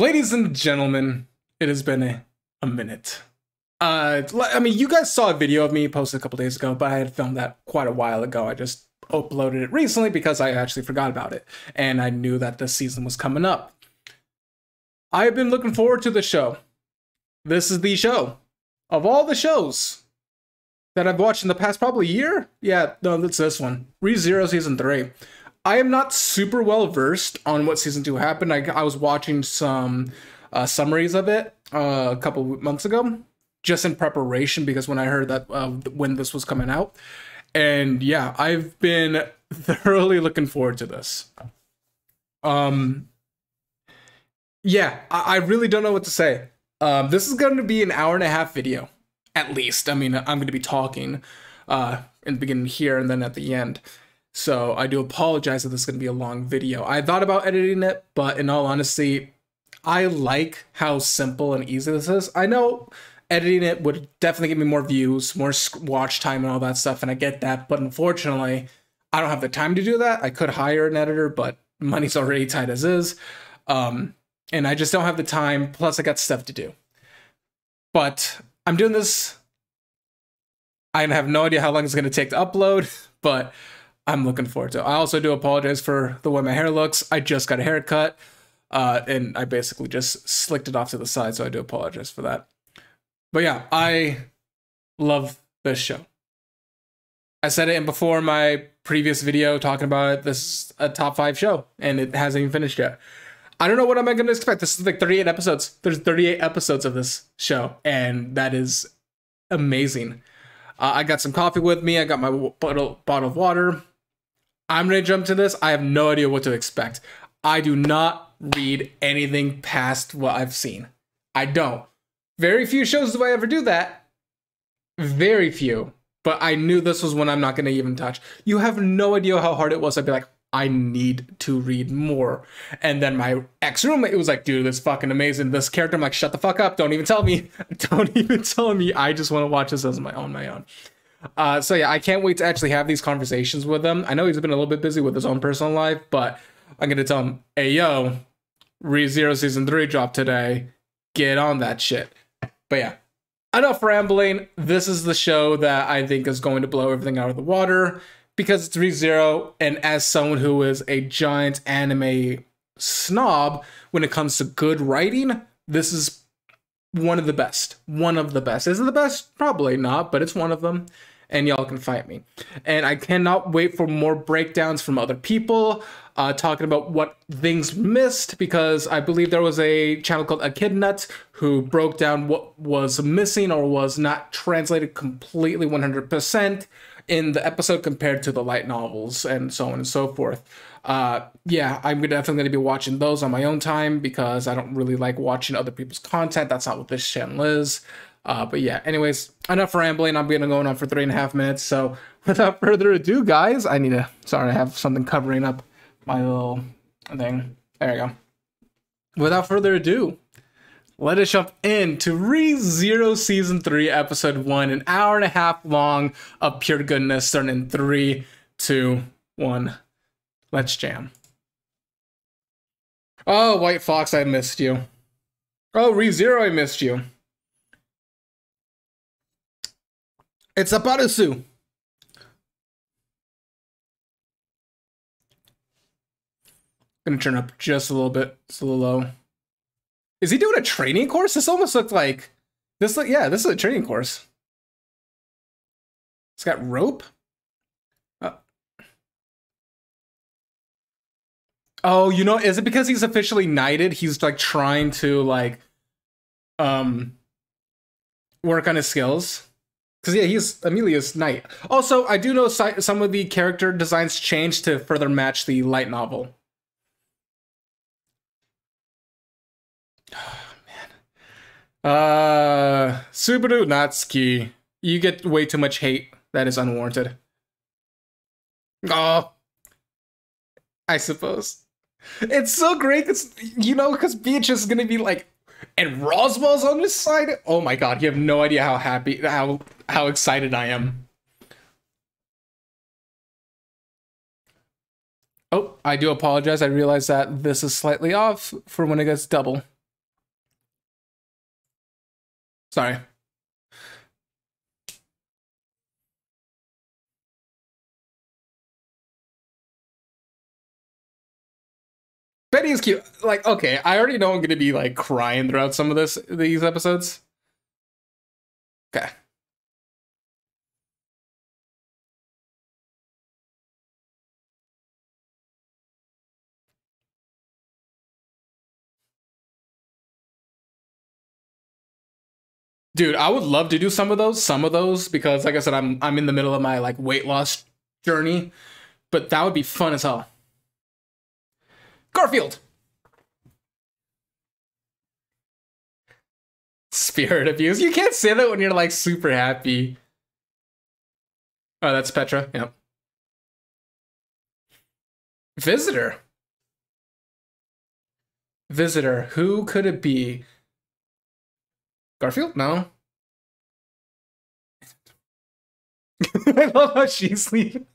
Ladies and gentlemen, it has been a, a minute. Uh, I mean, you guys saw a video of me posted a couple days ago, but I had filmed that quite a while ago. I just uploaded it recently because I actually forgot about it, and I knew that the season was coming up. I've been looking forward to the show. This is the show of all the shows that I've watched in the past probably year. Yeah, no, that's this one. ReZero season three. I am not super well versed on what season two happened. I, I was watching some uh, summaries of it uh, a couple months ago, just in preparation because when I heard that uh, when this was coming out, and yeah, I've been thoroughly looking forward to this. Um, yeah, I, I really don't know what to say. Um, this is going to be an hour and a half video, at least. I mean, I'm going to be talking uh, in the beginning here and then at the end. So I do apologize that this is going to be a long video. I thought about editing it, but in all honesty, I like how simple and easy this is. I know editing it would definitely give me more views, more watch time, and all that stuff, and I get that. But unfortunately, I don't have the time to do that. I could hire an editor, but money's already tight as is. Um, and I just don't have the time. Plus, I got stuff to do. But I'm doing this. I have no idea how long it's going to take to upload, but I'm looking forward to. I also do apologize for the way my hair looks. I just got a haircut, uh, and I basically just slicked it off to the side, so I do apologize for that. But yeah, I love this show. I said it in before my previous video talking about it. This is a top five show, and it hasn't even finished yet. I don't know what I'm going to expect. This is like 38 episodes. There's 38 episodes of this show, and that is amazing. Uh, I got some coffee with me. I got my bottle bottle of water. I'm gonna jump to this. I have no idea what to expect. I do not read anything past what I've seen. I don't. Very few shows do I ever do that. Very few. But I knew this was one I'm not gonna even touch. You have no idea how hard it was. I'd be like, I need to read more. And then my ex roommate was like, dude, this is fucking amazing. This character, I'm like, shut the fuck up. Don't even tell me. Don't even tell me. I just want to watch this as my own, my own. Uh, so yeah, I can't wait to actually have these conversations with him. I know he's been a little bit busy with his own personal life, but I'm gonna tell him, hey yo, ReZero season three dropped today. Get on that shit. But yeah, enough rambling. This is the show that I think is going to blow everything out of the water because it's ReZero, and as someone who is a giant anime snob when it comes to good writing, this is one of the best. One of the best. Is it the best? Probably not, but it's one of them and y'all can fight me. And I cannot wait for more breakdowns from other people uh, talking about what things missed because I believe there was a channel called Echidna who broke down what was missing or was not translated completely 100% in the episode compared to the light novels and so on and so forth. Uh, yeah, I'm definitely going to be watching those on my own time because I don't really like watching other people's content. That's not what this channel is. Uh, but yeah, anyways, enough rambling. I'm gonna go on for three and a half minutes. So without further ado, guys, I need to. Sorry, I have something covering up my little thing. There we go. Without further ado, let us jump into ReZero Season 3, Episode 1, an hour and a half long of pure goodness, starting in three, two, one. Let's jam. Oh, White Fox, I missed you. Oh, ReZero, I missed you. It's a Aparasu. Gonna turn up just a little bit. It's a little low. Is he doing a training course? This almost looked like this. Look, yeah, this is a training course. It's got rope. Oh, you know, is it because he's officially knighted? He's like trying to like um work on his skills. Because yeah, he's Emilia's Knight. Also, I do know some of the character designs changed to further match the light novel. Oh, man. Uh, Subaru Natsuki. You get way too much hate. That is unwarranted. Oh, I suppose. It's so great because you know because Beatrice is gonna be like, and Roswaal's on his side. Oh my god, you have no idea how happy, how how excited I am. Oh, I do apologize. I realize that this is slightly off for when it gets double. Sorry. Betty is cute. Like, okay, I already know I'm gonna be like crying throughout some of this these episodes. Okay. Dude, I would love to do some of those, some of those, because like I said, I'm I'm in the middle of my like weight loss journey, but that would be fun as hell. Garfield. Spirit abuse. You can't say that when you're like super happy. Oh, that's Petra. Yep. Visitor. Visitor. Who could it be? Garfield? No. I love how she's sleeping.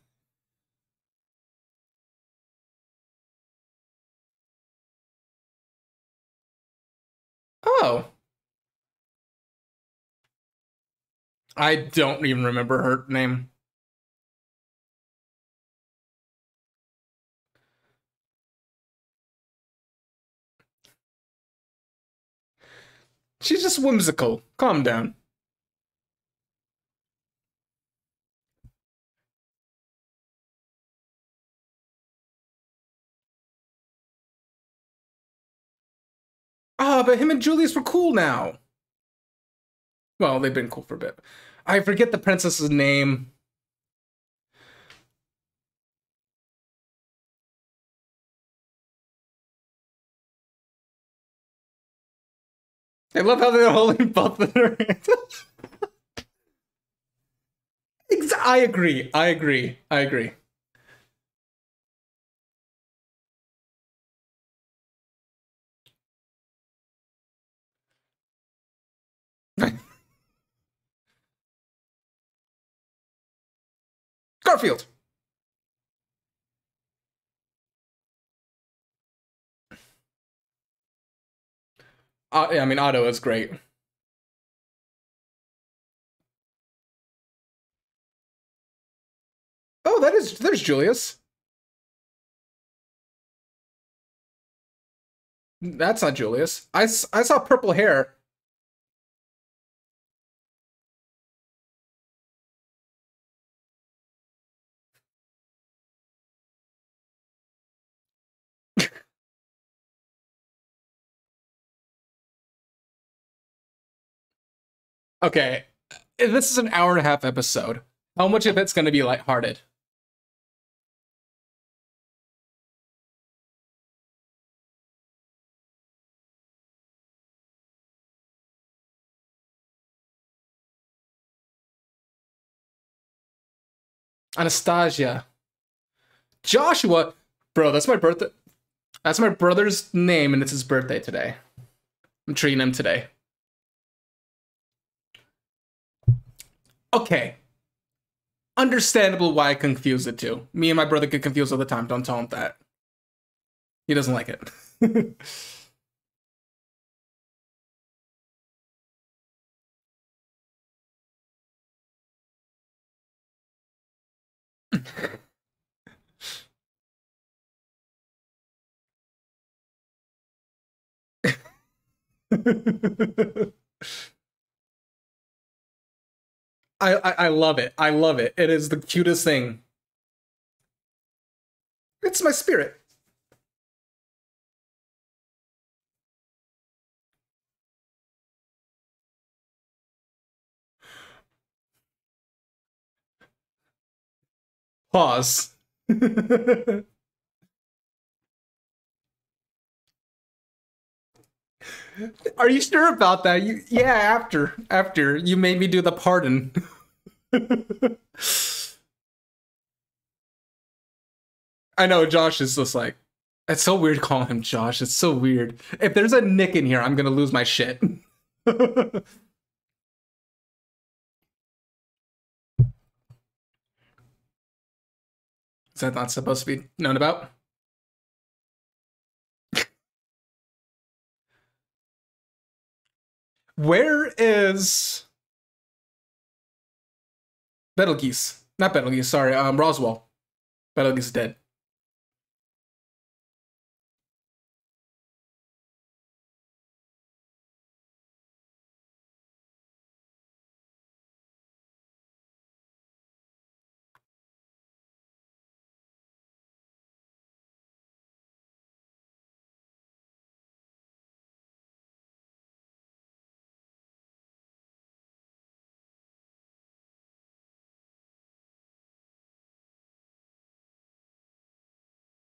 I don't even remember her name. She's just whimsical. Calm down. Ah, but him and Julius were cool now. Well, they've been cool for a bit. I forget the princess's name. I love how they're holding both of their hands. I agree. I agree. I agree. Garfield. Uh, yeah, I mean, Otto is great. Oh, that is, there's Julius. That's not Julius. I, I saw purple hair. Okay, this is an hour and a half episode. How much of it's going to be lighthearted? Anastasia. Joshua. Bro, that's my birthday. That's my brother's name, and it's his birthday today. I'm treating him today. Okay. Understandable why I confuse it too. Me and my brother get confused all the time. Don't tell him that. He doesn't like it. I, I, love it. I love it. It is the cutest thing. It's my spirit. Pause. Are you sure about that? You, yeah, after after you made me do the pardon. I know Josh is just like it's so weird calling him Josh. It's so weird. If there's a Nick in here, I'm gonna lose my shit. Is that not supposed to be known about? Where is Betelgeuse? Not Betelgeuse, sorry, um, Roswaal. Betelgeuse is dead.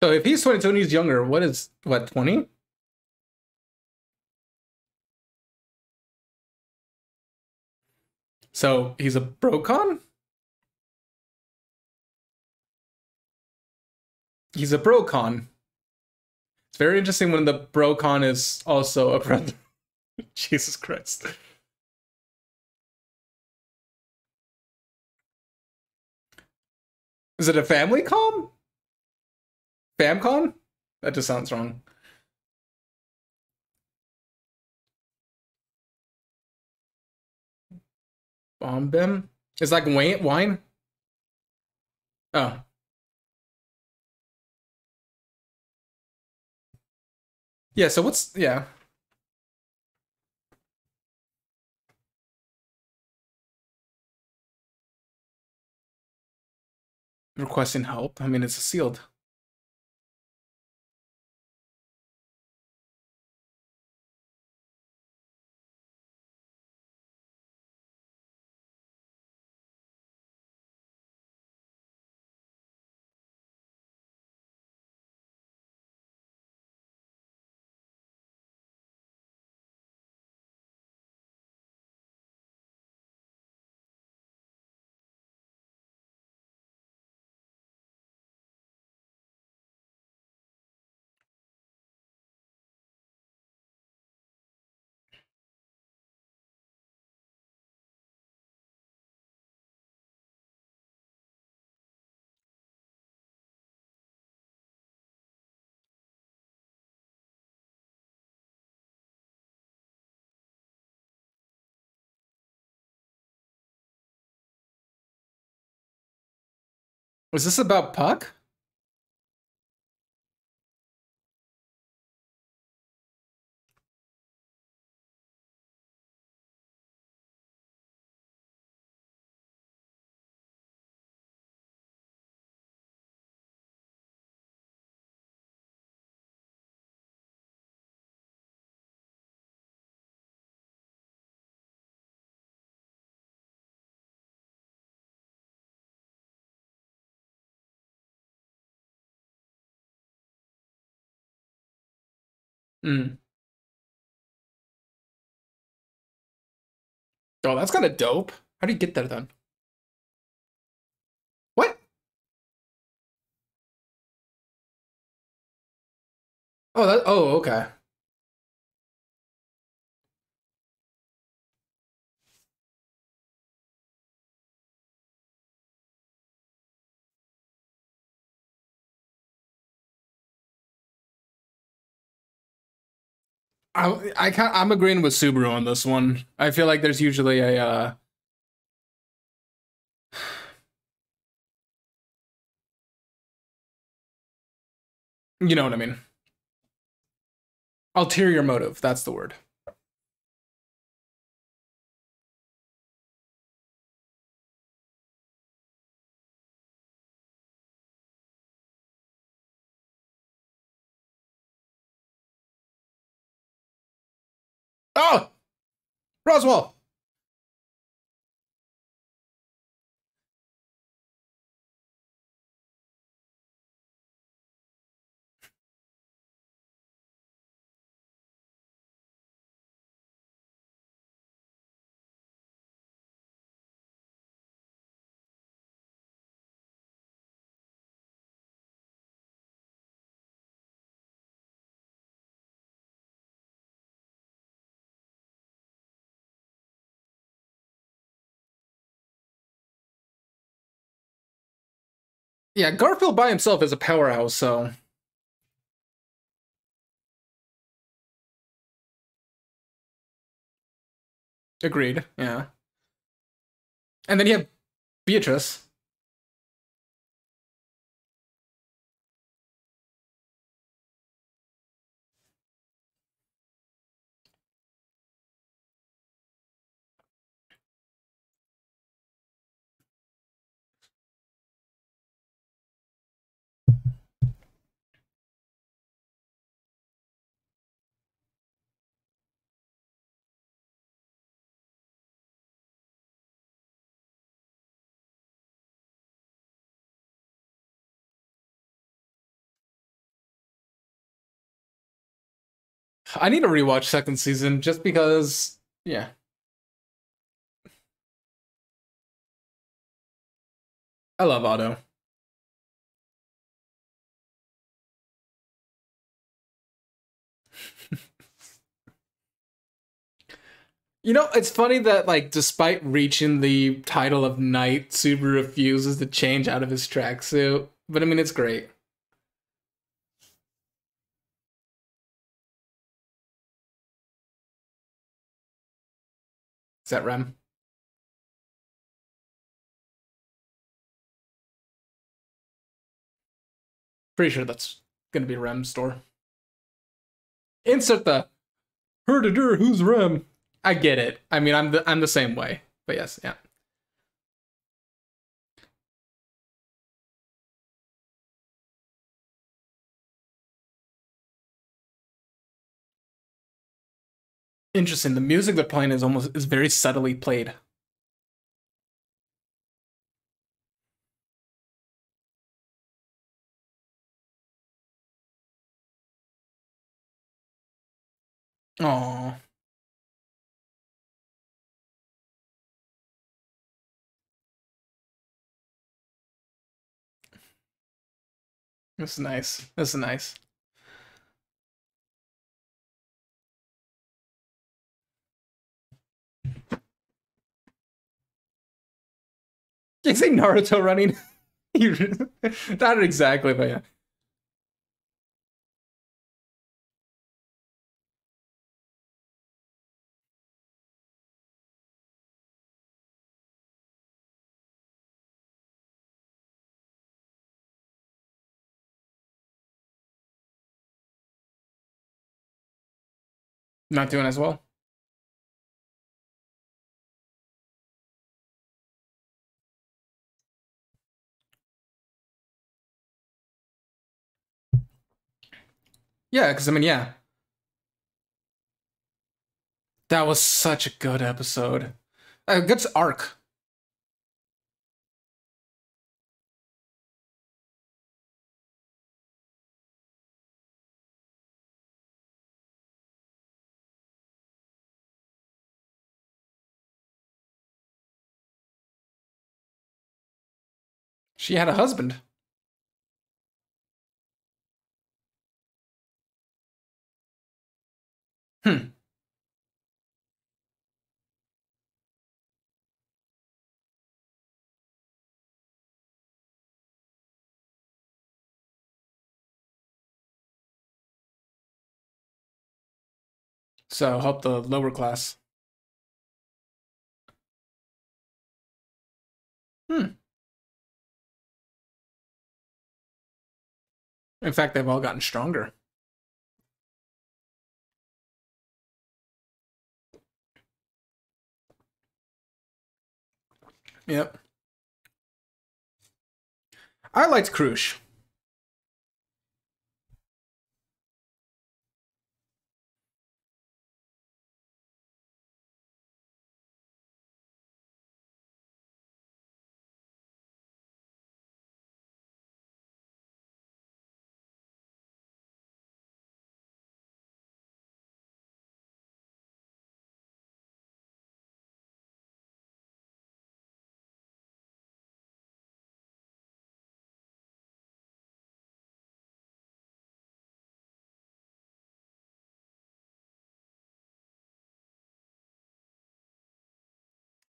So if he's 22 and he's younger, what is what 20? So he's a brocon? He's a brocon. It's very interesting when the brocon is also a brother. Jesus Christ. Is it a family com? FamCon? That just sounds wrong. Bombim? Is like? Wine? Oh. Yeah, so what's yeah. Requesting help. I mean, it's sealed. Was this about Puck? Mm. Oh, that's kind of dope. How do you get there then? What? Oh, that. Oh, okay. I I can I'm agreeing with Subaru on this one. I feel like there's usually a uh you know what I mean. Ulterior motive, that's the word. Oh! Roswaal! Yeah, Garfield by himself is a powerhouse, so Agreed. Yeah. And then you have Beatrice. I need to rewatch second season just because, yeah. I love Otto. you know, it's funny that like despite reaching the title of knight, Subaru refuses to change out of his tracksuit. But I mean, it's great. That Rem? Pretty sure that's gonna be Rem's store. Insert the herder who's Rem. I get it. I mean, I'm the I'm the same way. But yes, yeah. Interesting. The music they're playing is almost is very subtly played. Oh. This is nice. This is nice. You say Naruto running? Not exactly, but yeah. Not doing as well. Yeah, because I mean, yeah. That was such a good episode. A good arc. She had a husband. So help the lower class. Hmm. In fact, they've all gotten stronger. Yep. I liked Crusch.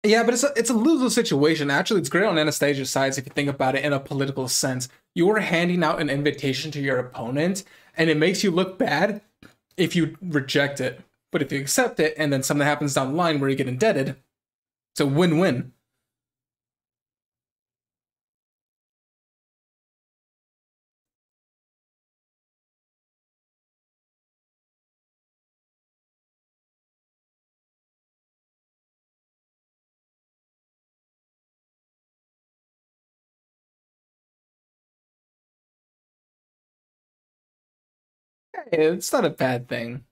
Yeah, but it's a, it's a lose situation. Actually, it's great on Anastasia's side if you think about it in a political sense. You are handing out an invitation to your opponent, and it makes you look bad if you reject it. But if you accept it and then something happens down the line where you get indebted, it's a win-win. It's not a bad thing.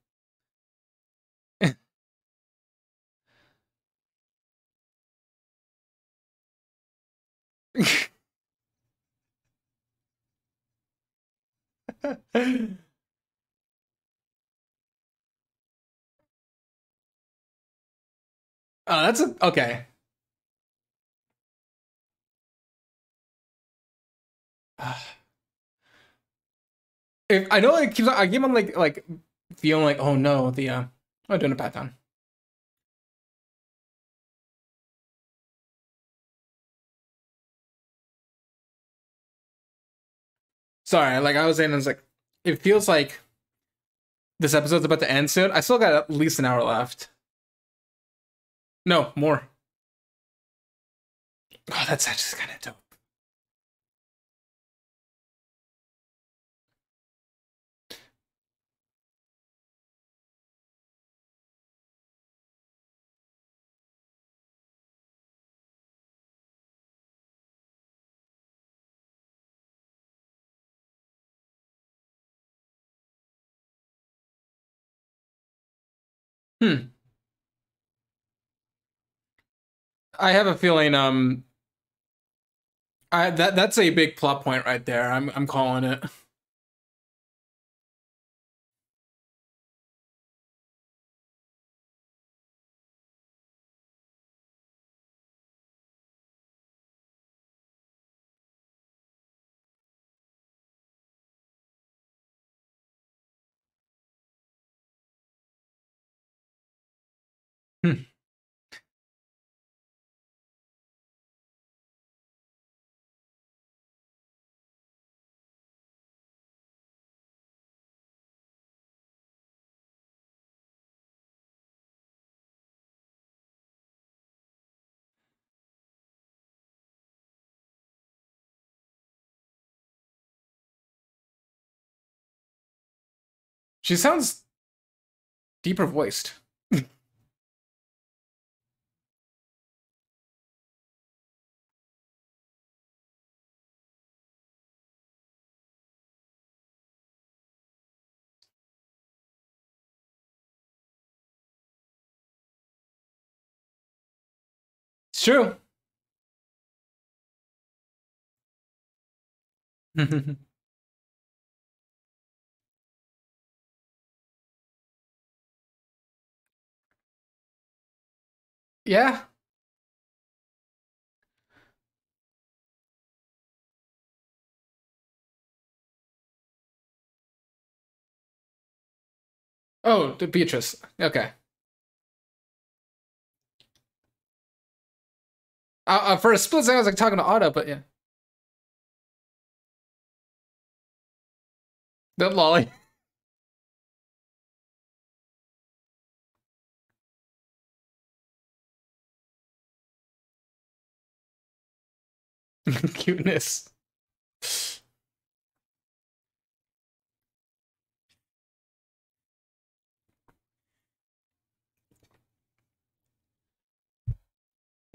oh, that's a, okay. if I know it keeps I give him like like feeling like oh no the uh I'm doing a python. Sorry, like I was saying, it's like it feels like this episode's about to end soon. I still got at least an hour left. No, more. Oh, that's actually kind of dope. Hmm. I have a feeling um I that that's a big plot point right there. I'm I'm calling it. She sounds deeper voiced. It's true. yeah. Oh, the Beatrice. Okay. Uh, uh, for a split second, I was like talking to Otto, but yeah. The lolly. Cuteness.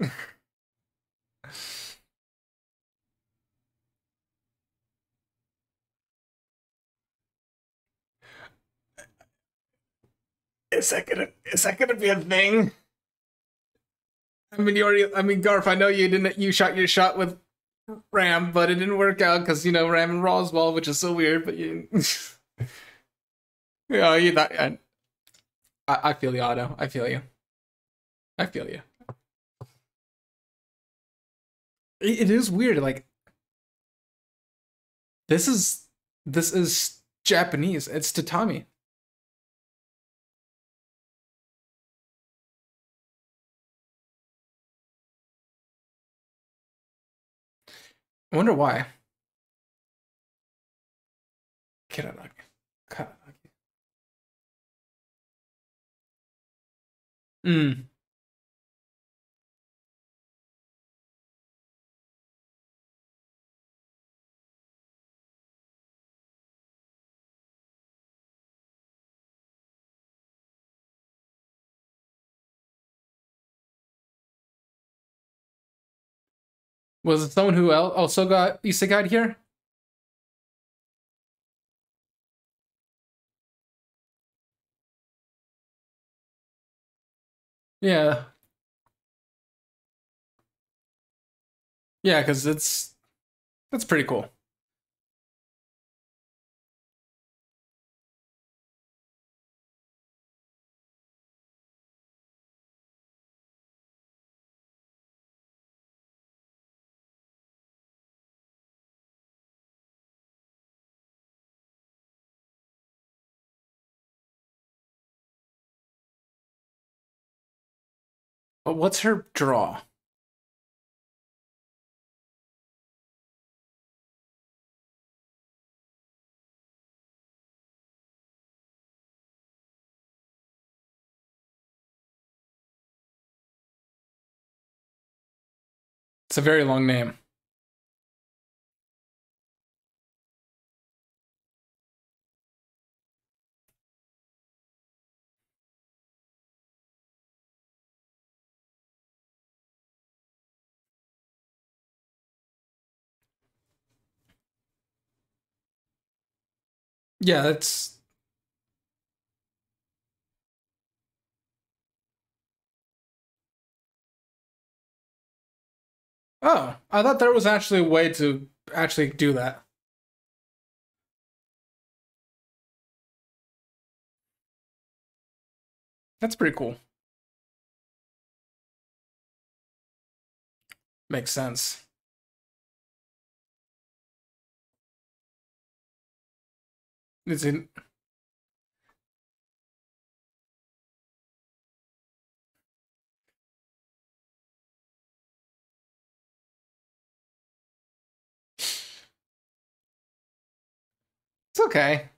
Is that gonna is that gonna be a thing? I mean, you already. I mean, Garf. I know you didn't. You shot your shot with Ram, but it didn't work out because you know Ram and Roswaal, which is so weird. But you, yeah, you that. I, I feel you, Otto. I feel you. I feel you. It, it is weird. Like this is this is Japanese. It's tatami. I wonder why. Kiraragi. Kararagi. Mm. Was it someone who also got isekai here? Yeah. Yeah, because it's that's pretty cool. What's her draw? It's a very long name. Yeah, that's Oh, I thought there was actually a way to actually do that. That's pretty cool. Makes sense. Is it It's okay.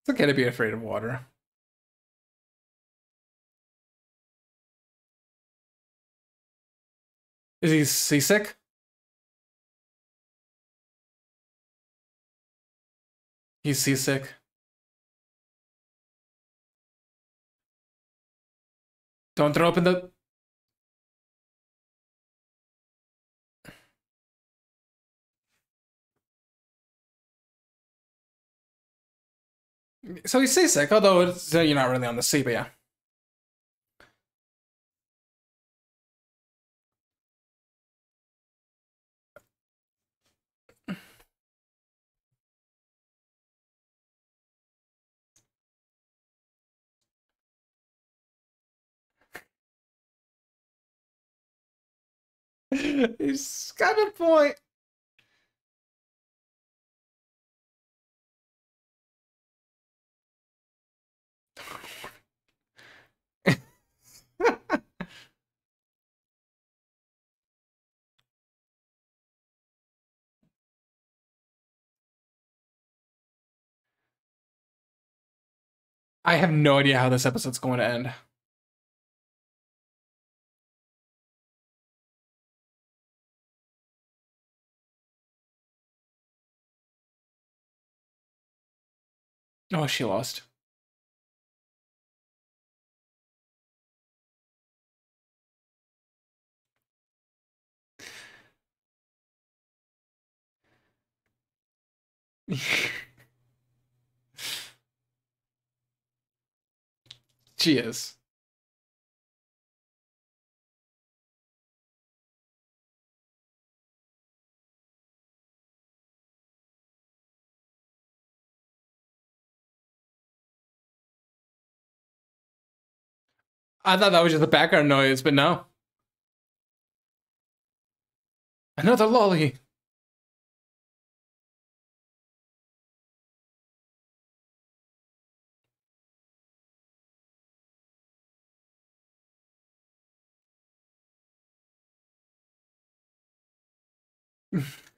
It's okay to be afraid of water. Is he seasick? He's seasick. Don't throw open the So he's seasick, although it's, uh, you're not really on the sea, but yeah. He's got a point. I have no idea how this episode's going to end. Oh, she lost. she is. I thought that was just a background noise, but no. Another lolly.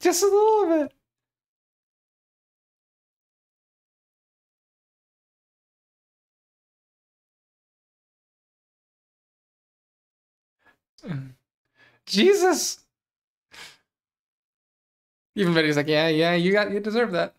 Just a little bit. Jesus. Even Betty's like, yeah, yeah, you got, you deserve that.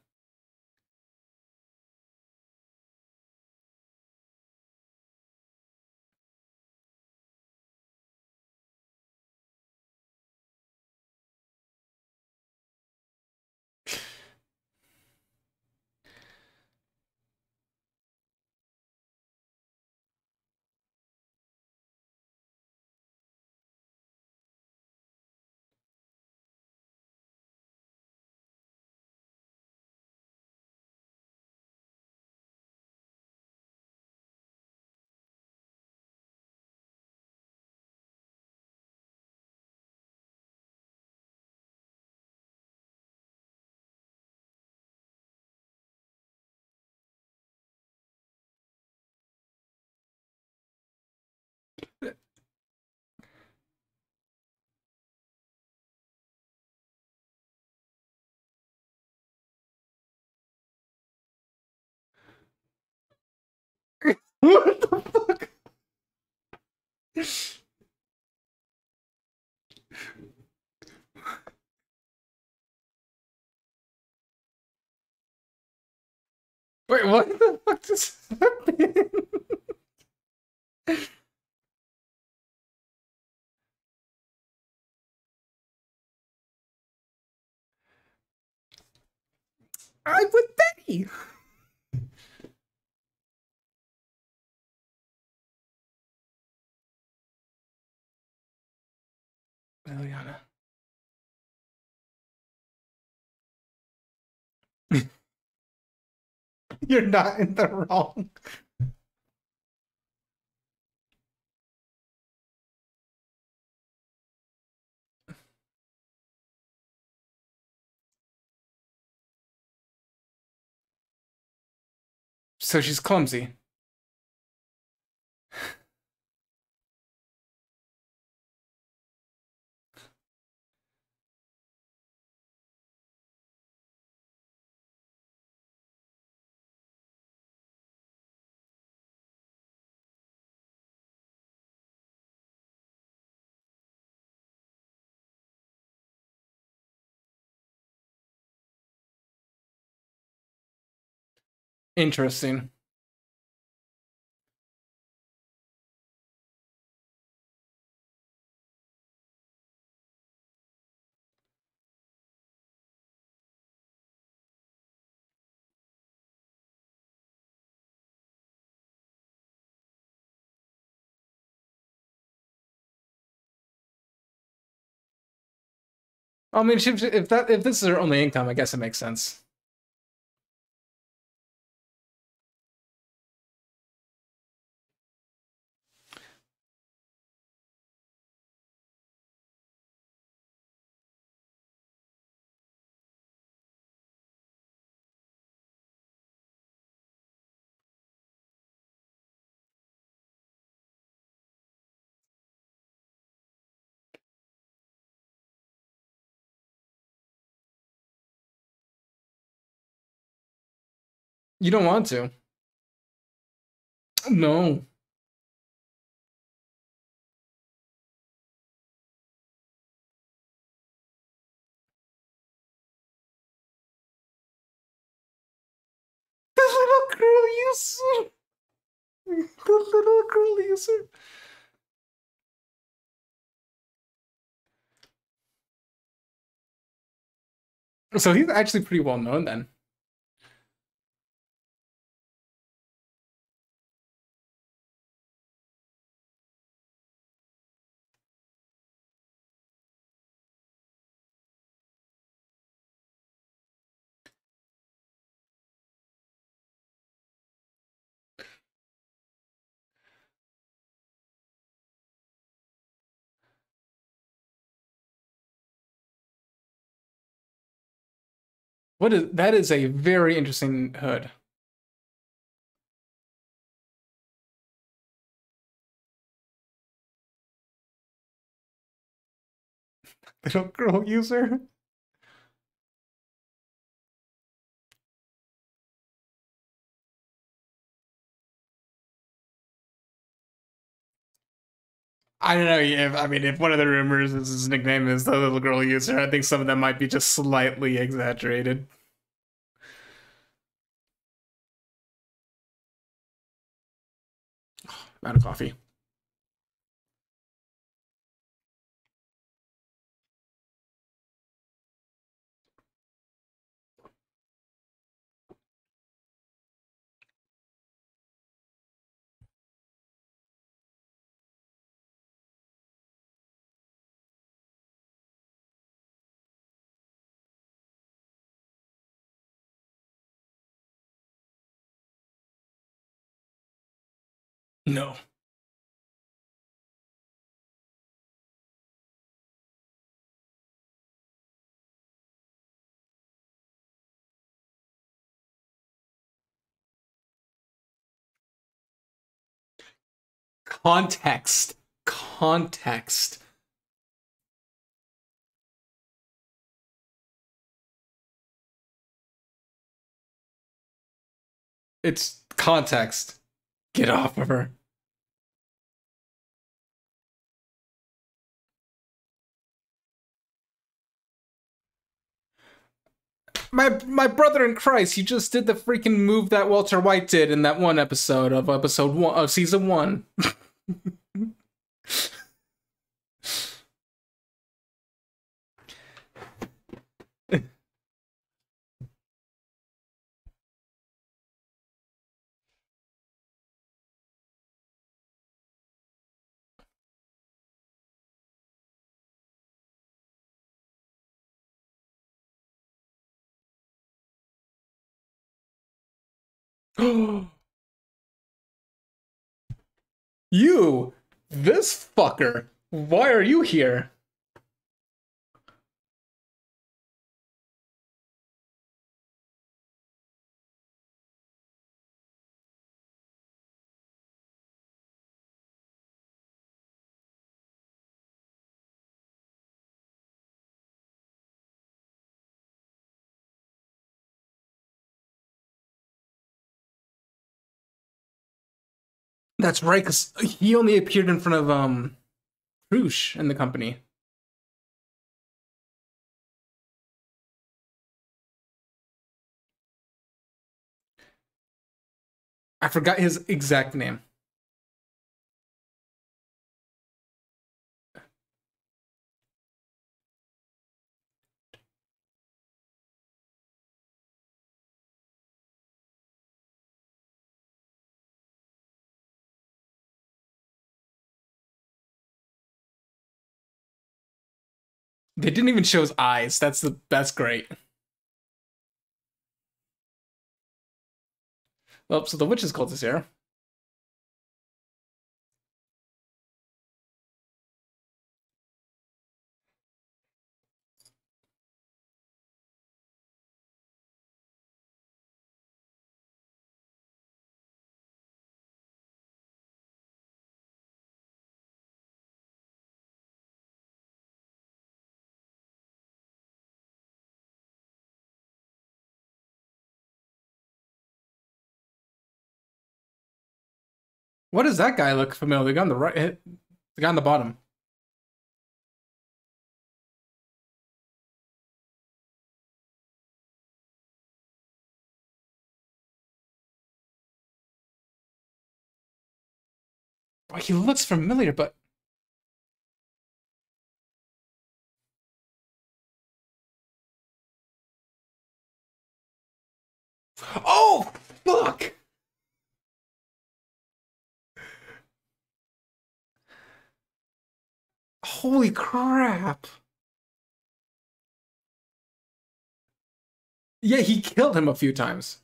What the fuck? Wait, what the fuck just happened? I'm with Betty. Liliana. You're not in the wrong. So she's clumsy. Interesting. I mean, if that if this is her only income, I guess it makes sense. You don't want to. No. The little girl user. The little girl user. So he's actually pretty well known then. What is that? Is a very interesting hood. Little girl user. I don't know if I mean if one of the rumors is his nickname is the little girl user. I think some of them might be just slightly exaggerated. Out of coffee. No. Context. Context. It's context. Get off of her. My my brother in Christ, you just did the freaking move that Walter White did in that one episode of episode one of season one. you, this fucker, why are you here? That's right, because he only appeared in front of um Crusch in the company. I forgot his exact name. They didn't even show his eyes. That's the that's great. Well, so the witch's cult is here. What does that guy look familiar? The guy on the right, eh, the guy on the bottom. He looks familiar, but Oh, fuck! Holy crap. Yeah, he killed him a few times.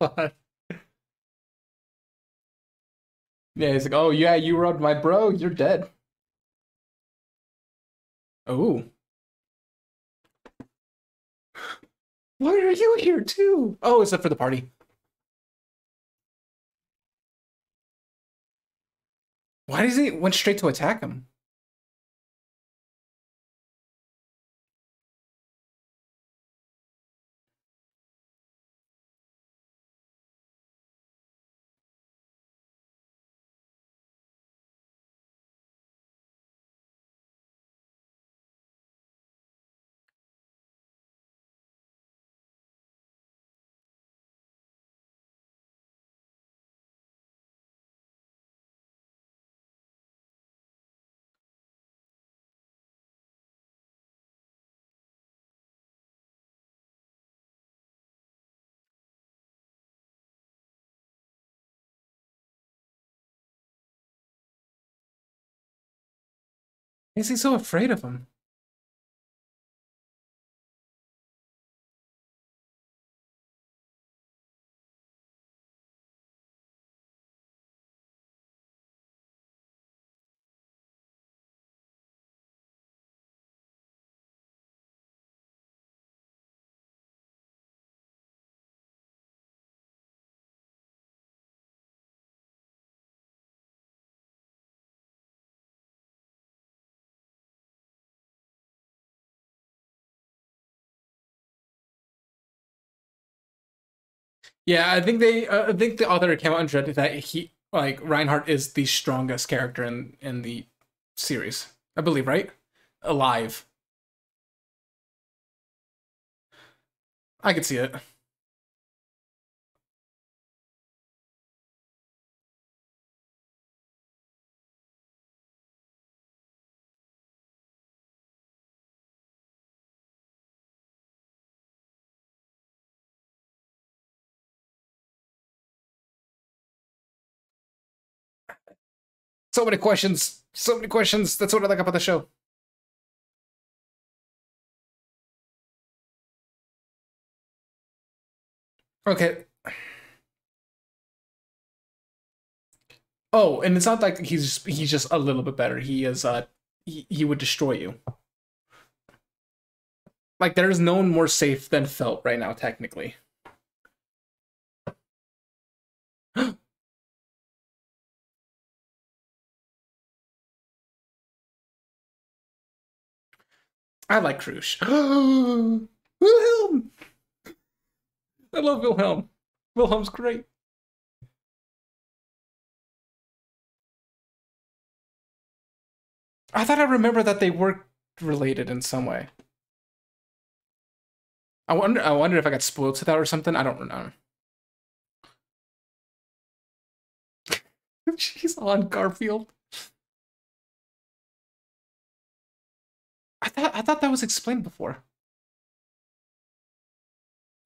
God. Yeah, he's like, oh yeah, you rubbed my bro, you're dead. Oh. Why are you here too? Oh, that for the party? Why does he went straight to attack him? Why is he so afraid of him? Yeah, I think they. Uh, I think the author came out and said that he, like Reinhard, is the strongest character in in the series. I believe, right? Alive. I could see it. So many questions. So many questions. That's what I like about the show. Okay. Oh, and it's not like he's he's just a little bit better. He is uh he, he would destroy you. Like there is no one more safe than Felt right now, technically. I like Crusch. Wilhelm! I love Wilhelm. Wilhelm's great. I thought I remember that they were related in some way. I wonder I wonder if I got spoiled to that or something. I don't know. She's on Garfield. I thought I thought that was explained before.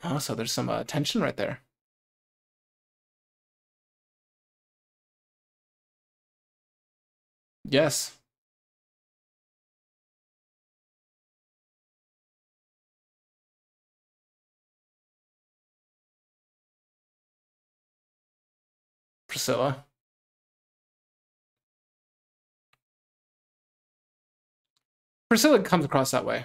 Oh, so there's some uh, tension right there. Yes. Priscilla. Priscilla comes across that way.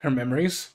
Her memories.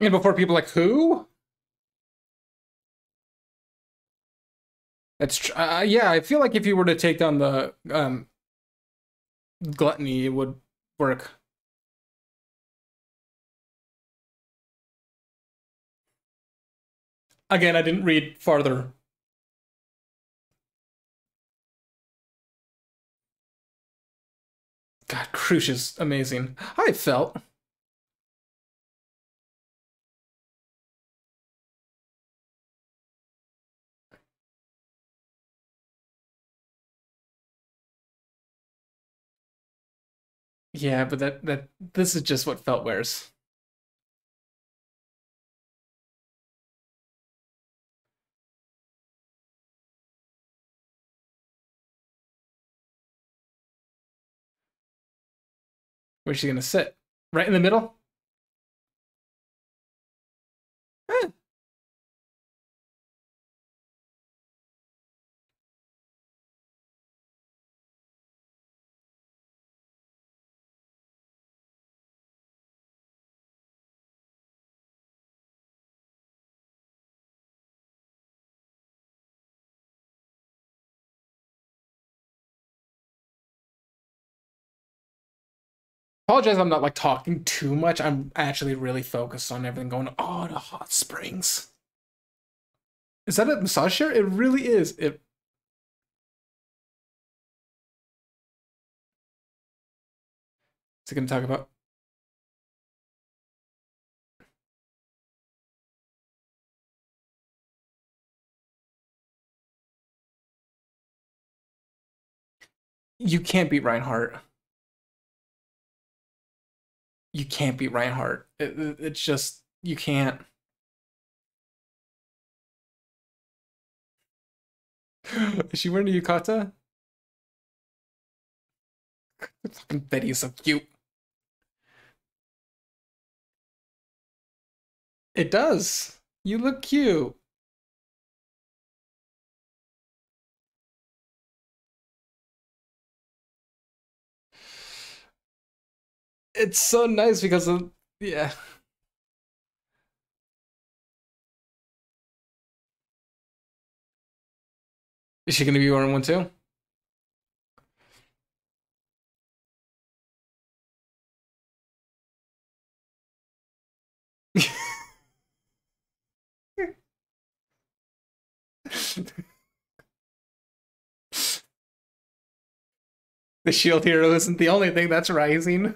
And before people like who? That's tr- uh, yeah. I feel like if you were to take down the um, gluttony, it would work. Again, I didn't read farther. God, Crusch is amazing. I felt. Yeah, but that that this is just what Felt wears. Where's she gonna sit? Right in the middle? Apologize, I'm not like talking too much. I'm actually really focused on everything going. Oh, the hot springs. Is that a massage chair? It really is. It. What's it gonna talk about? You can't beat Reinhard. You can't beat Reinhard. It, it, it's just you can't. Is she wearing a yukata? Fucking Betty is so cute. It does. You look cute. It's so nice because of yeah. Is she gonna be wearing one too? the shield hero isn't the only thing that's rising.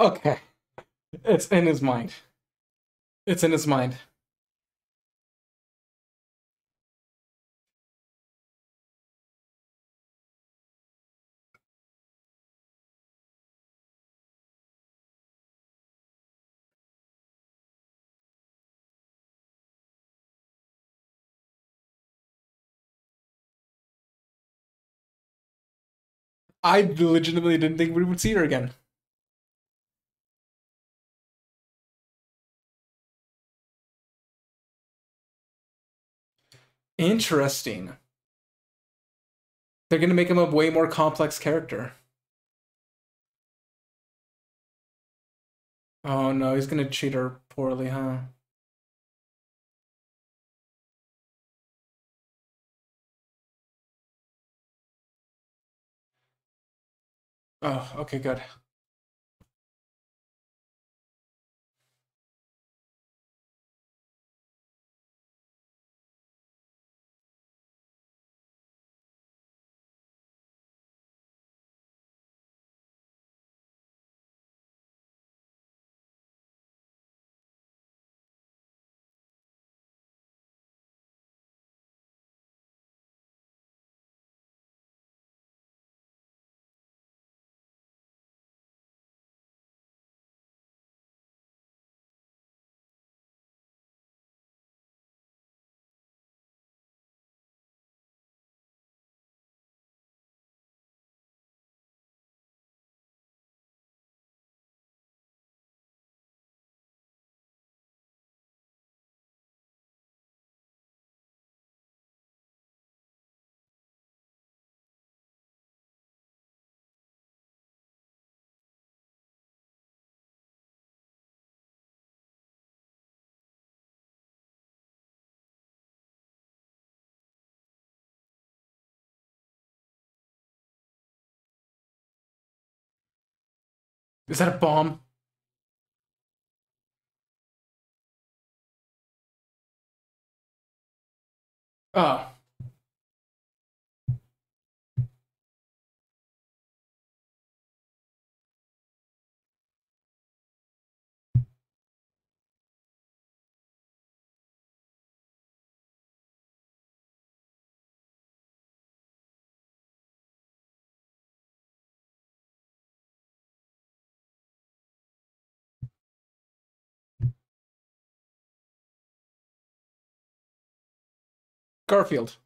okay. It's in his mind. It's in his mind. I legitimately didn't think we would see her again. Interesting. They're gonna make him a way more complex character. Oh no, he's gonna treat her poorly, huh? Oh, okay, good. Is that a bomb? Oh. Garfield.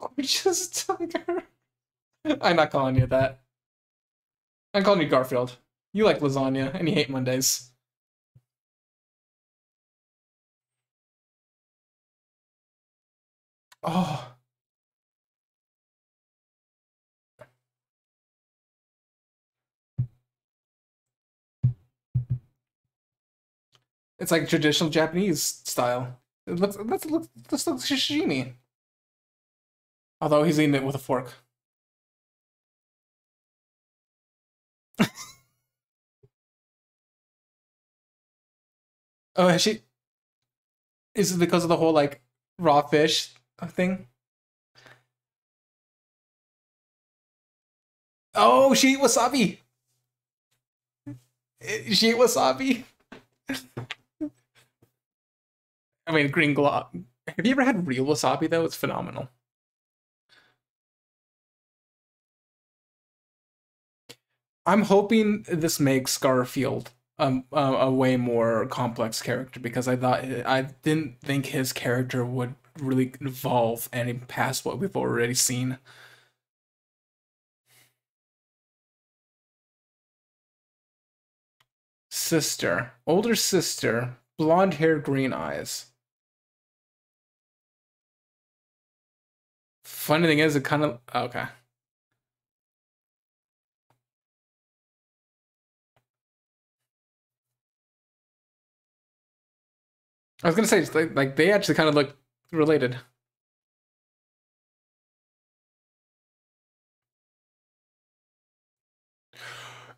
Gorgeous tiger. I'm not calling you that. I'm calling you Garfield. You like lasagna and you hate Mondays. Oh. It's like traditional Japanese style. It looks, this looks, this looks sashimi. Although he's eating it with a fork. oh, she? Is it because of the whole like raw fish thing? Oh, she ate wasabi. She ate wasabi. I mean, green glob. Have you ever had real wasabi though? It's phenomenal. I'm hoping this makes Garfield um, a, a way more complex character because I thought I didn't think his character would really evolve any past what we've already seen. Sister, older sister, blonde hair, green eyes. Funny thing is, it kind of okay. I was gonna say, like, like they actually kind of look related.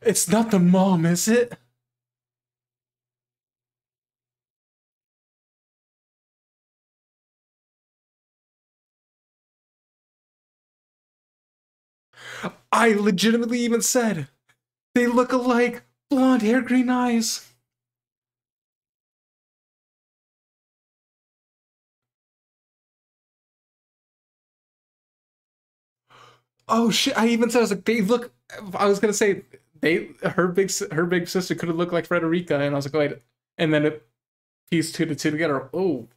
It's not the mom, is it? I legitimately even said they look alike, blonde hair, green eyes. Oh shit! I even said I was like they look. I was gonna say they her big her big sister could have looked like Frederica, and I was like wait, and then it pieced two to two together. Oh.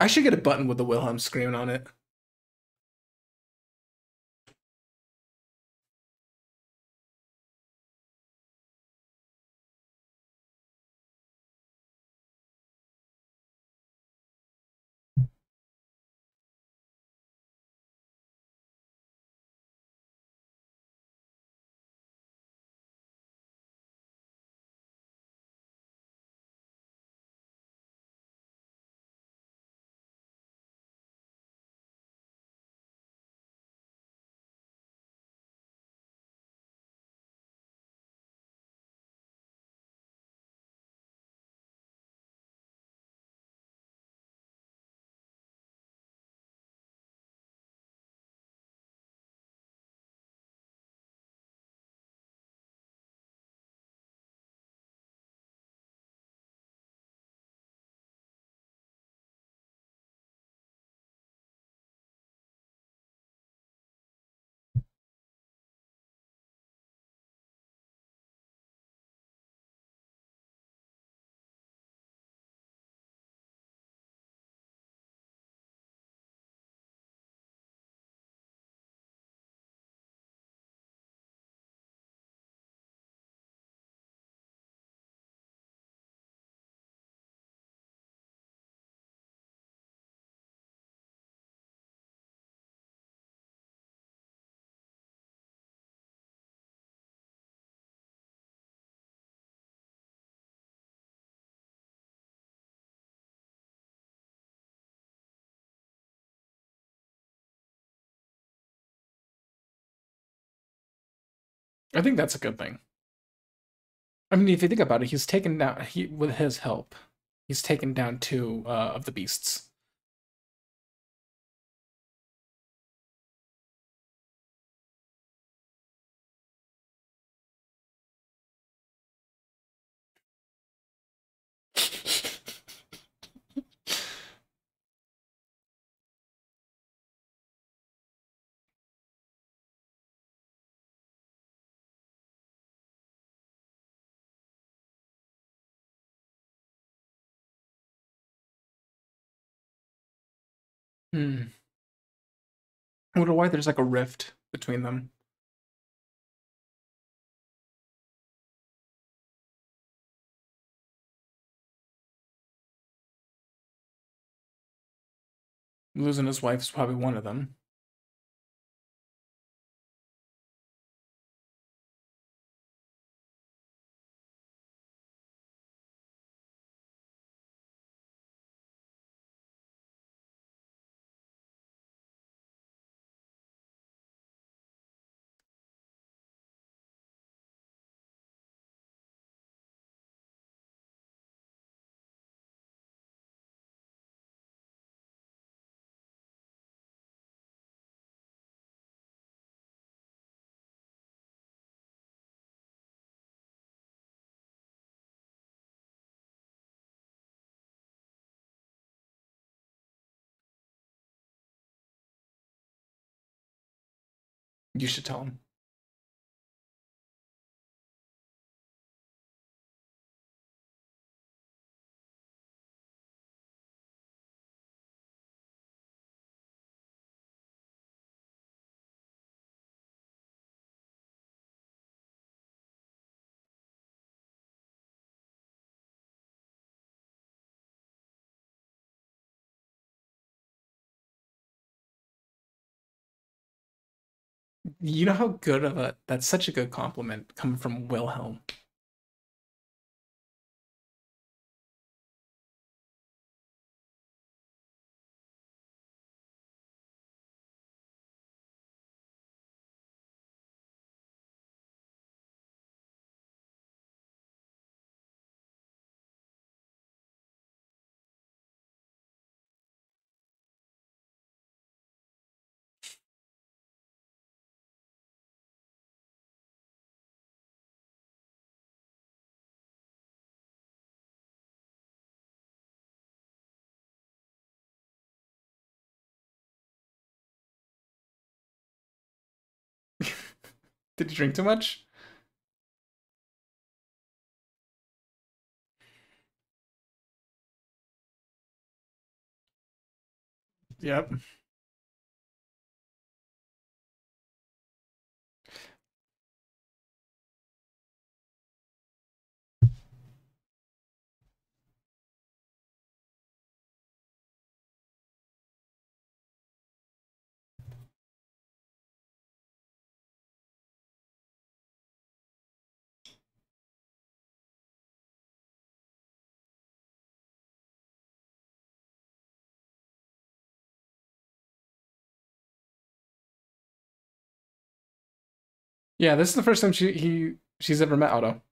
I should get a button with the Wilhelm screaming on it. I think that's a good thing. I mean, if you think about it, he's taken down he with his help. He's taken down two uh, of the beasts. Hmm. I wonder why there's like a rift between them. Losing his wife is probably one of them. You should tell him. You know how good of a that's such a good compliment coming from Wilhelm. Did you drink too much? Yep. Yeah, this is the first time she he she's ever met Otto.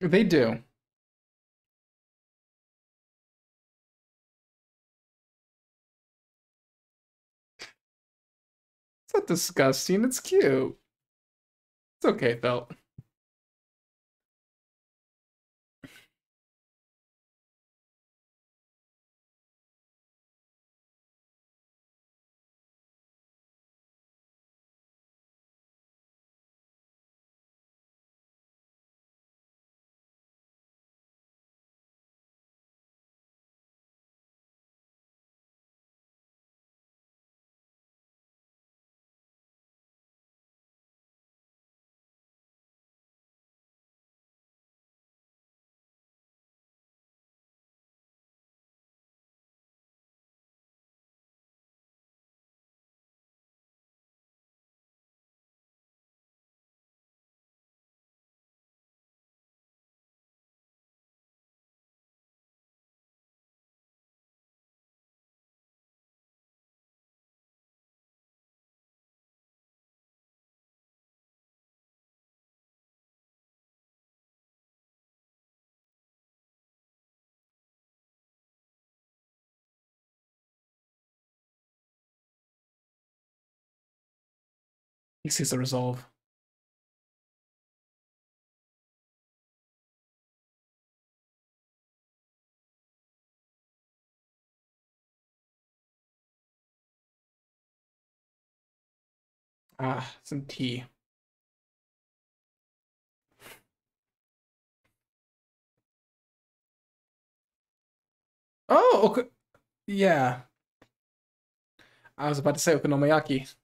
They do. It's not disgusting, it's cute. It's okay, Felt. He sees the resolve. Ah, some tea. Oh, okay. Yeah. I was about to say okonomiyaki.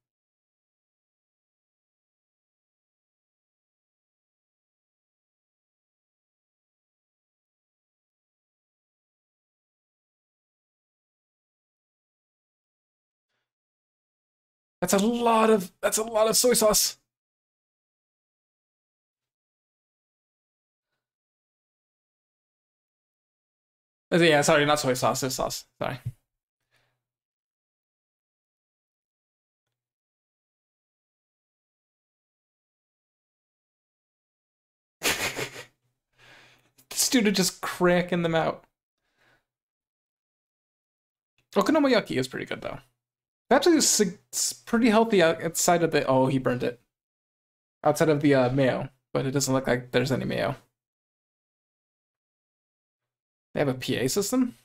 That's a lot of that's a lot of soy sauce. Yeah, sorry, not soy sauce, soy sauce. Sorry. Student just cracking them out. Okonomiyaki is pretty good though. Actually, pretty healthy outside of the. Oh, he burned it. Outside of the uh, mayo, but it doesn't look like there's any mayo. They have a PA system?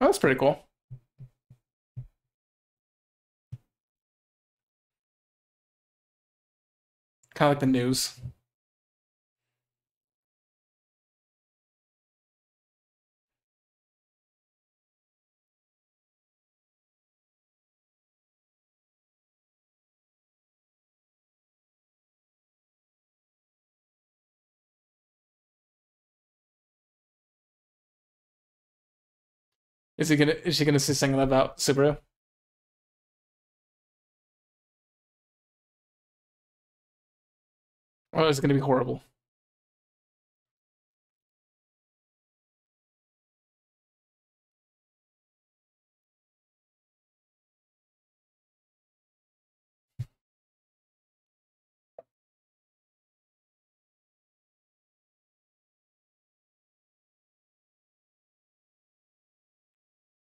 Oh, that's pretty cool. Kind of like the news. Is he gonna? Is she gonna say something about Subaru? Oh, it's gonna be horrible.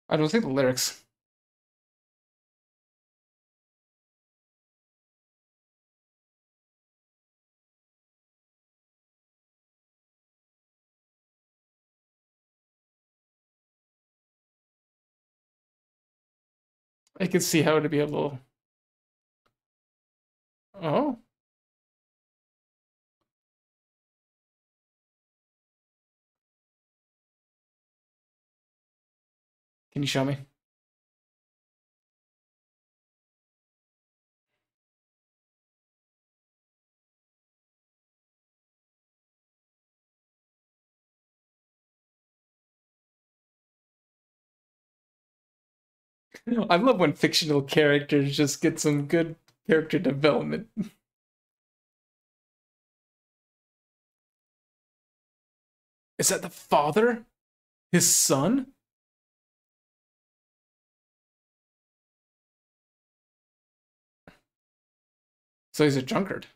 I don't think the lyrics. I could see how to be a little. Oh. Can you show me? I love when fictional characters just get some good character development. Is that the father? His son? So he's a drunkard.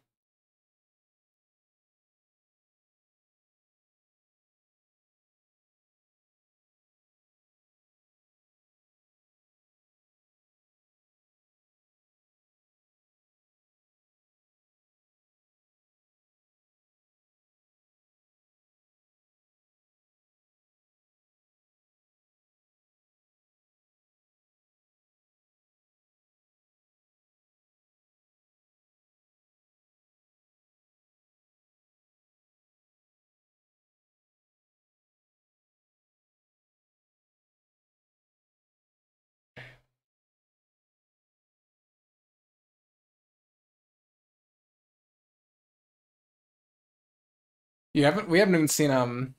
You haven't. We haven't even seen um.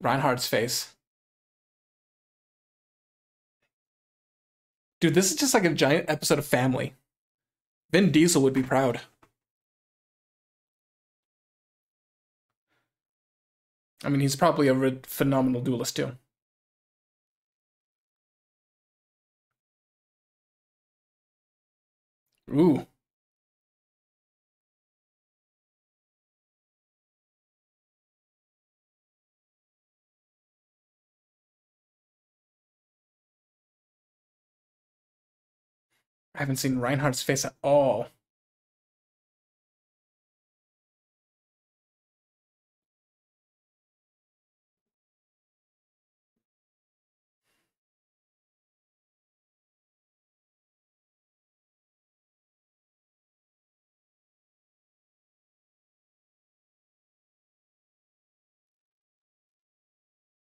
Reinhard's face. Dude, this is just like a giant episode of Family. Vin Diesel would be proud. I mean, he's probably a phenomenal duelist too. Ooh. I haven't seen Reinhard's face at all.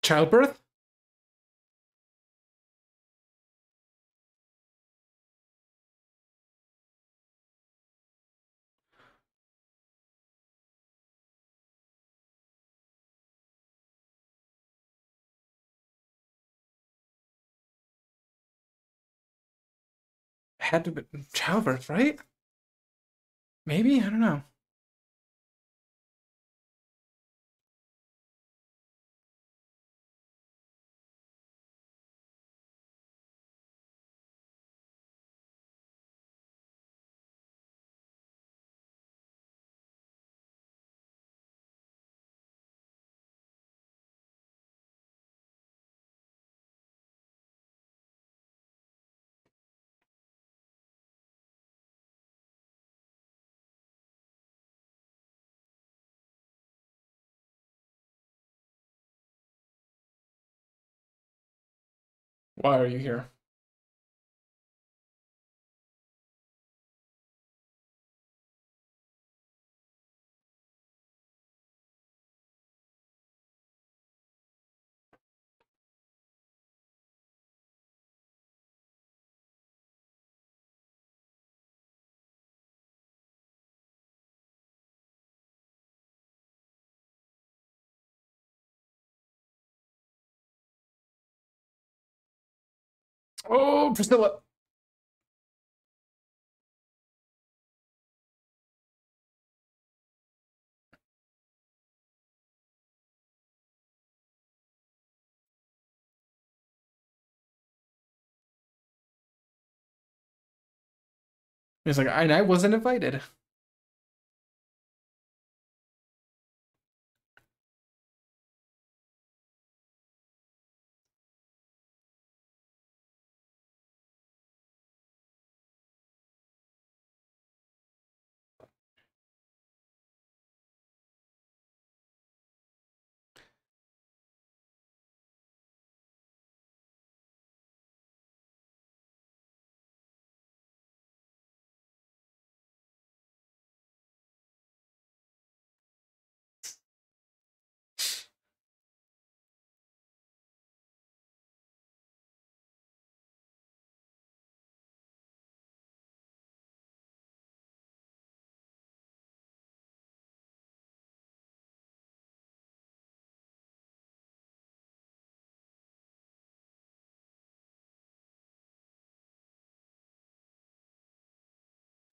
Childbirth? Had to be childbirth, right? Maybe? I don't know. Why are you here? Oh, Priscilla. He's like, and I wasn't invited.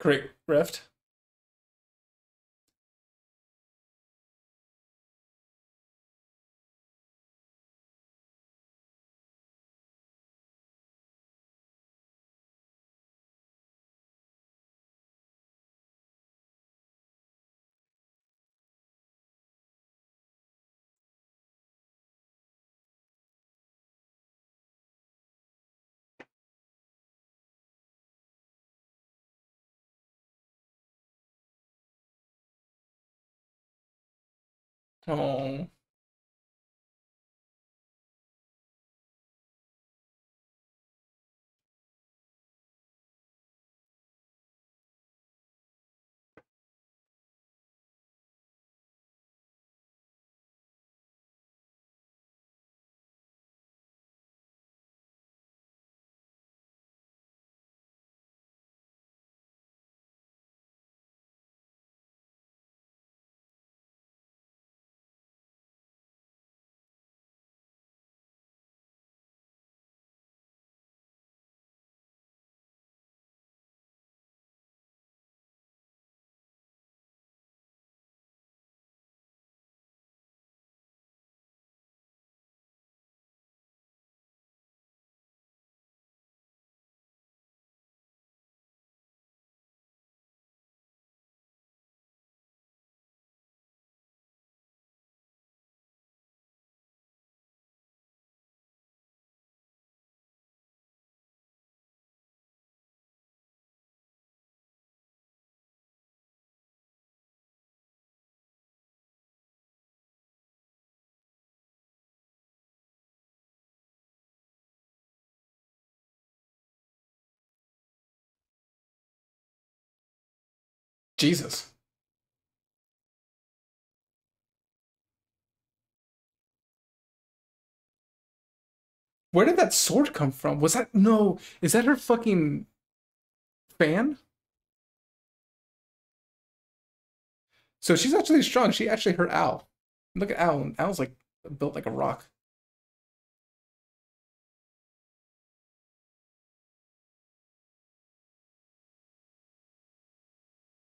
Great rift. Oh. Jesus. Where did that sword come from? Was that no? Is that her fucking fan? So she's actually strong. She actually hurt Al. Look at Al. Al's like built like a rock.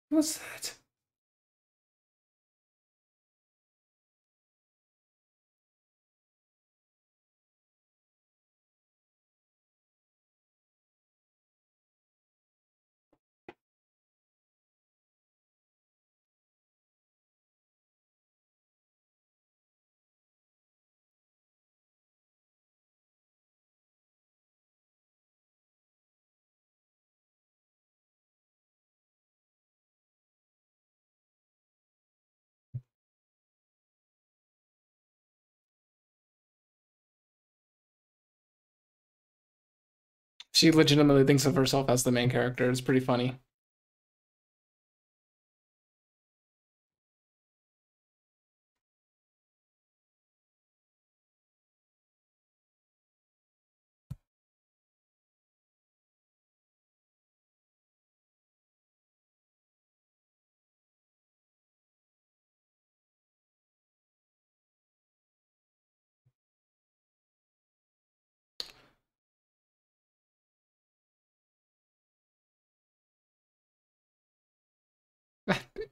What's that? She legitimately thinks of herself as the main character. It's pretty funny.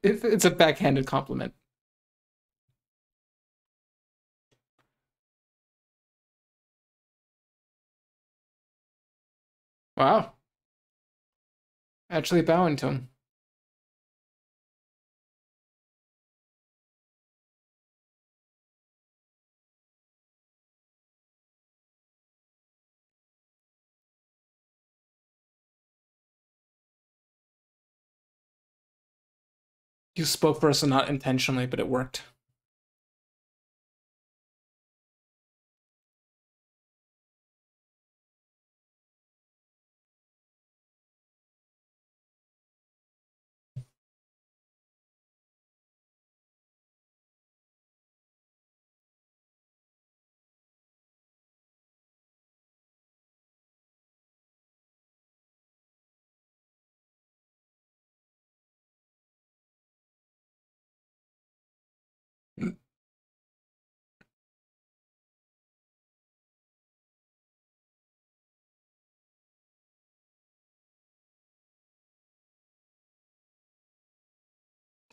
It's a backhanded compliment. Wow. Actually bowing to him. You spoke for us and not intentionally, but it worked.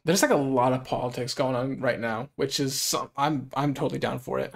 There's like a lot of politics going on right now, which is I'm I'm totally down for it.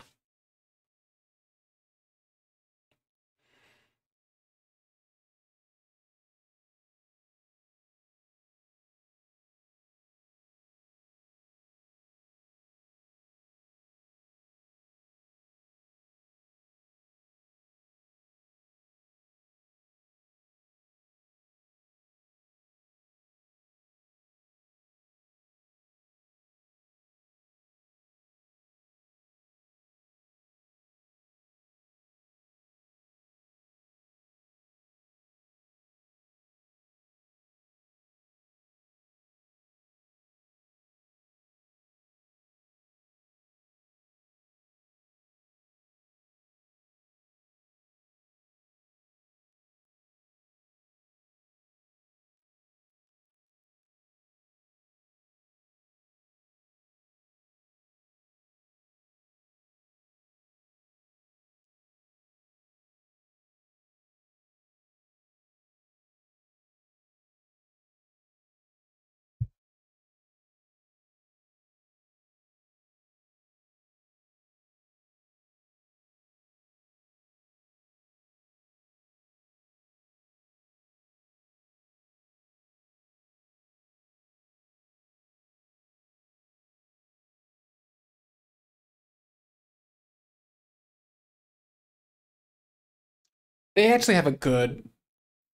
they actually have a good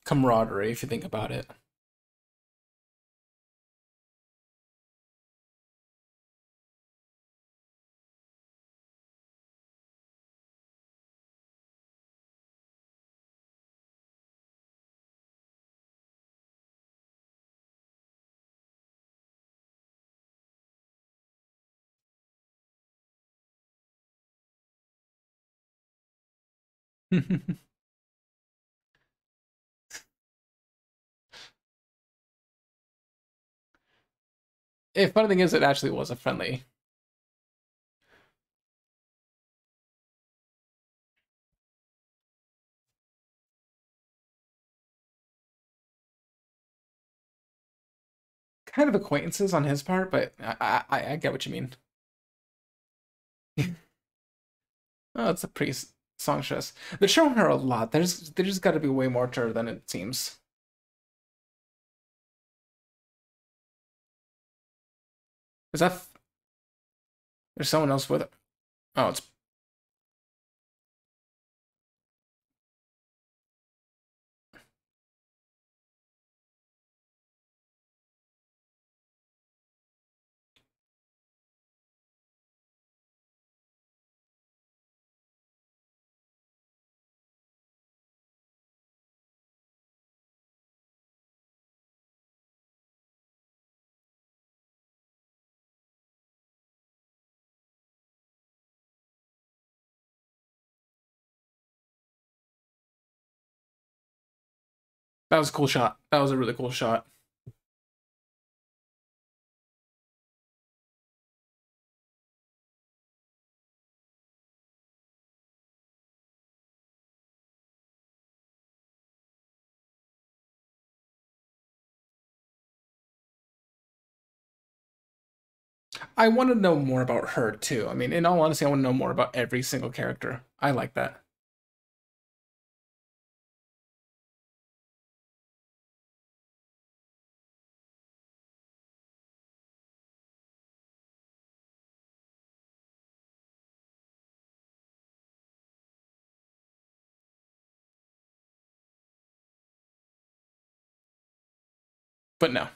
camaraderie if you think about it. Hey, funny thing is, it actually was a friendly. Kind of acquaintances on his part, but I I, I get what you mean. oh, it's a pretty songstress. They're showing her a lot. There's there's got to be way more to her than it seems. Is that... There's someone else with it. Oh, it's... That was a cool shot. That was a really cool shot. I want to know more about her too. I mean, in all honesty, I want to know more about every single character. I like that. But no.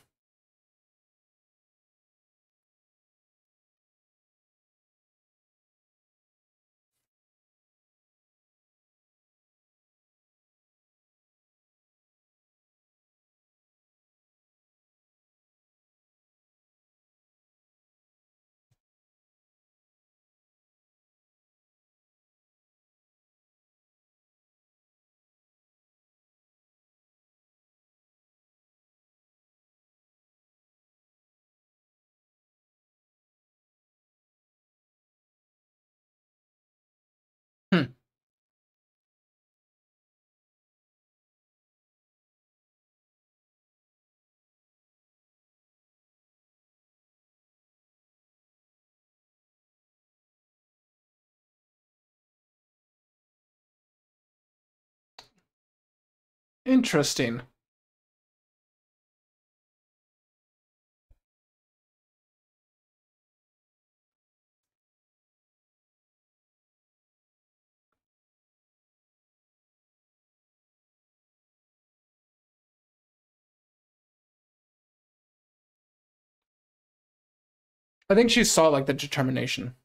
Interesting. I think she saw like the determination.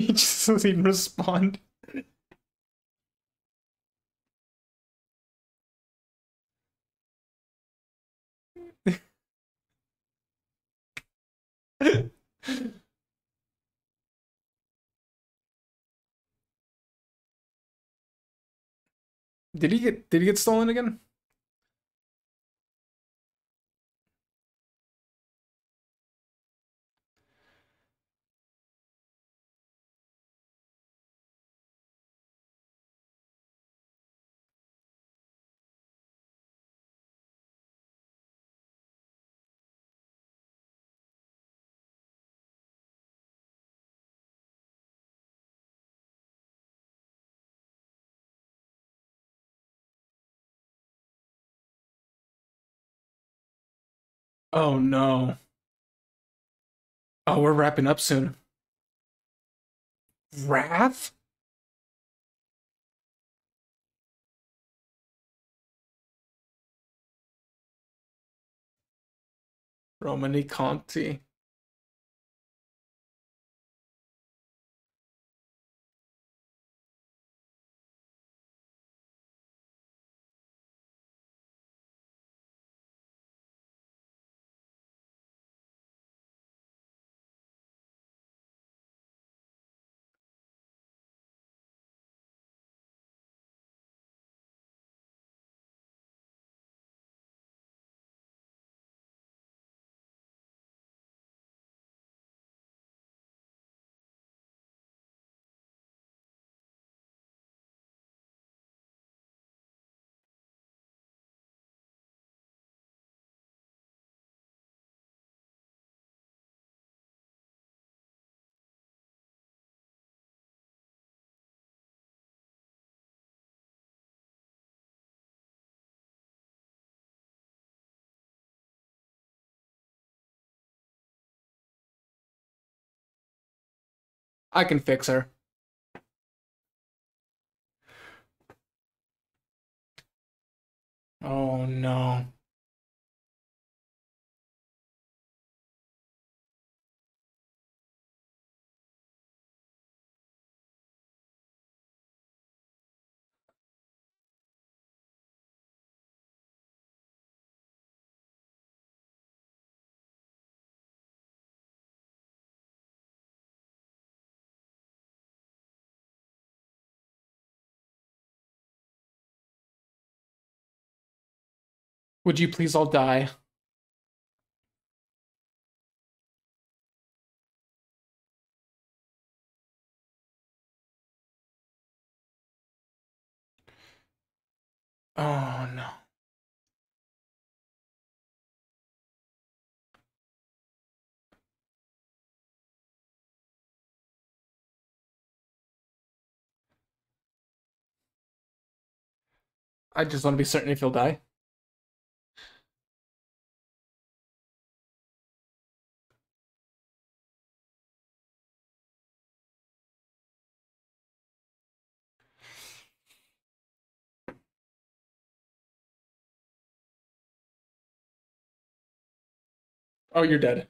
he just doesn't even respond. did he get did he get stolen again? Oh no. Oh, we're wrapping up soon. Wrath? Romanee-Conti. I can fix her. Oh no. Would you please all die? Oh no. I just want to be certain if he'll die. Oh, you're dead.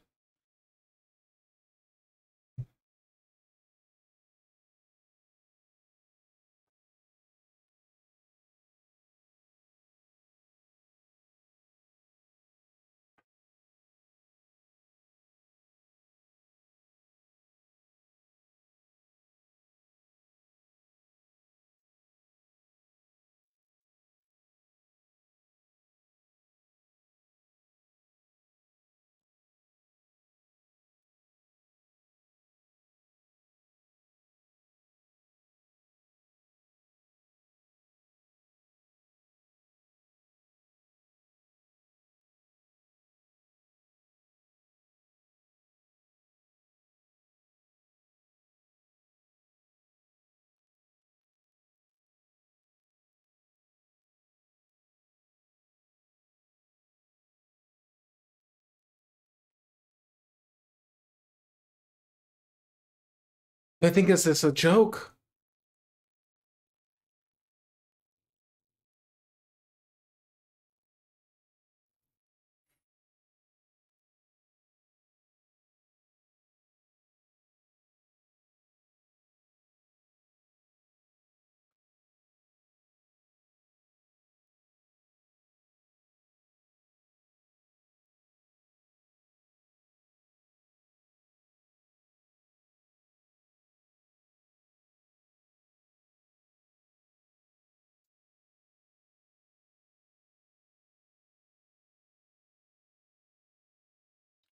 I think this is a joke.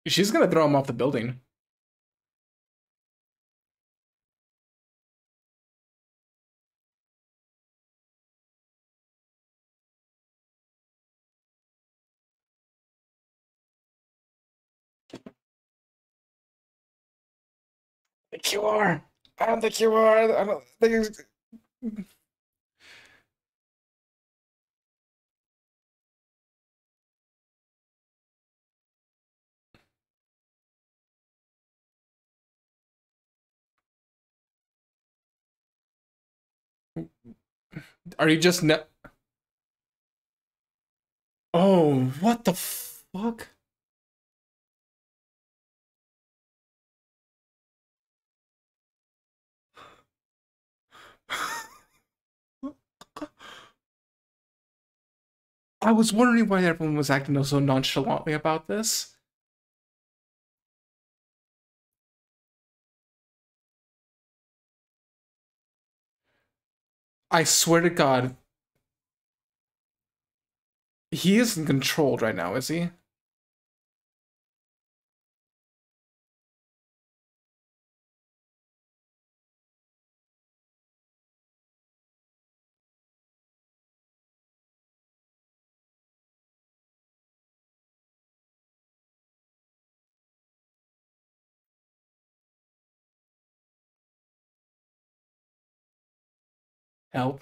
She's gonna throw him off the building. The QR. I'm the QR. I don't think Are you just ne- Oh, what the fuck? I was wondering why everyone was acting so nonchalantly about this. I swear to God, he isn't controlled right now, is he? Help.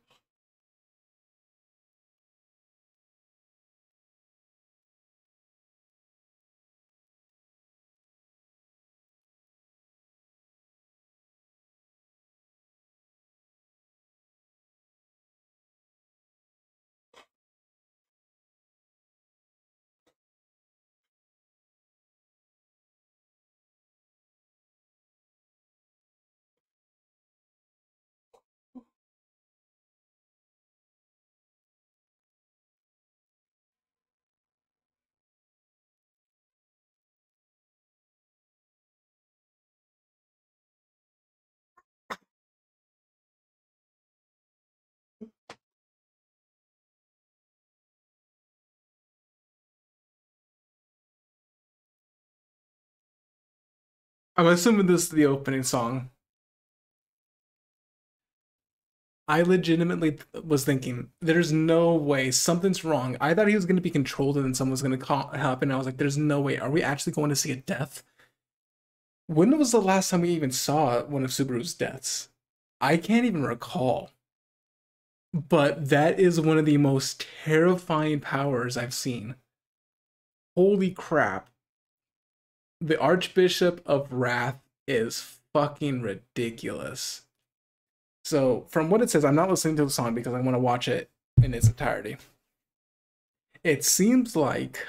I'm assuming this is the opening song. I legitimately was thinking, there's no way something's wrong. I thought he was going to be controlled and then someone was going to happen. I was like, there's no way. Are we actually going to see a death? When was the last time we even saw one of Subaru's deaths? I can't even recall. But that is one of the most terrifying powers I've seen. Holy crap the Archbishop of Wrath is fucking ridiculous. So, from what it says, I'm not listening to the song because I want to watch it in its entirety. It seems like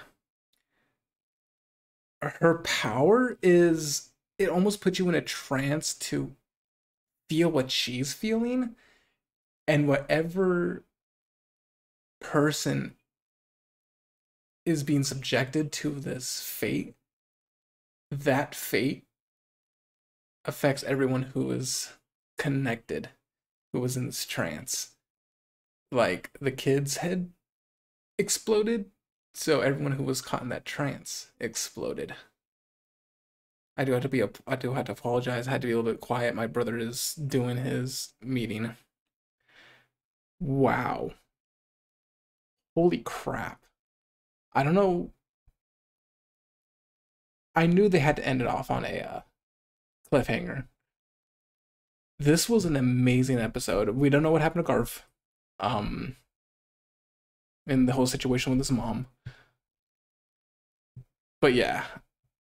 her power is it almost puts you in a trance to feel what she's feeling and whatever person is being subjected to this fate that fate affects everyone who is connected, who was in this trance. Like the kid's head exploded, so everyone who was caught in that trance exploded. I do have to be I do have to apologize. I had to be a little bit quiet. My brother is doing his meeting. Wow. Holy crap. I don't know I knew they had to end it off on a uh, cliffhanger. This was an amazing episode. We don't know what happened to Garf, um, in the whole situation with his mom. But yeah,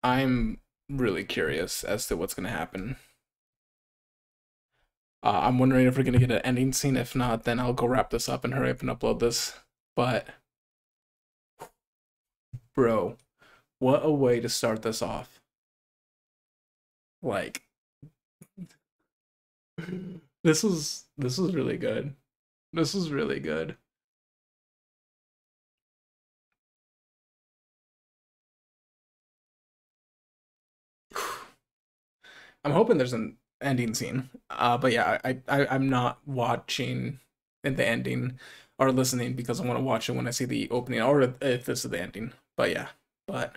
I'm really curious as to what's gonna happen. Uh, I'm wondering if we're gonna get an ending scene. If not, then I'll go wrap this up and hurry up and upload this. But, bro, what a way to start this off. Like this is this is really good. This is really good. I'm hoping there's an ending scene. Uh, but yeah, I, I I'm not watching in the ending or listening because I want to watch it when I see the opening or if this is the ending. But yeah, but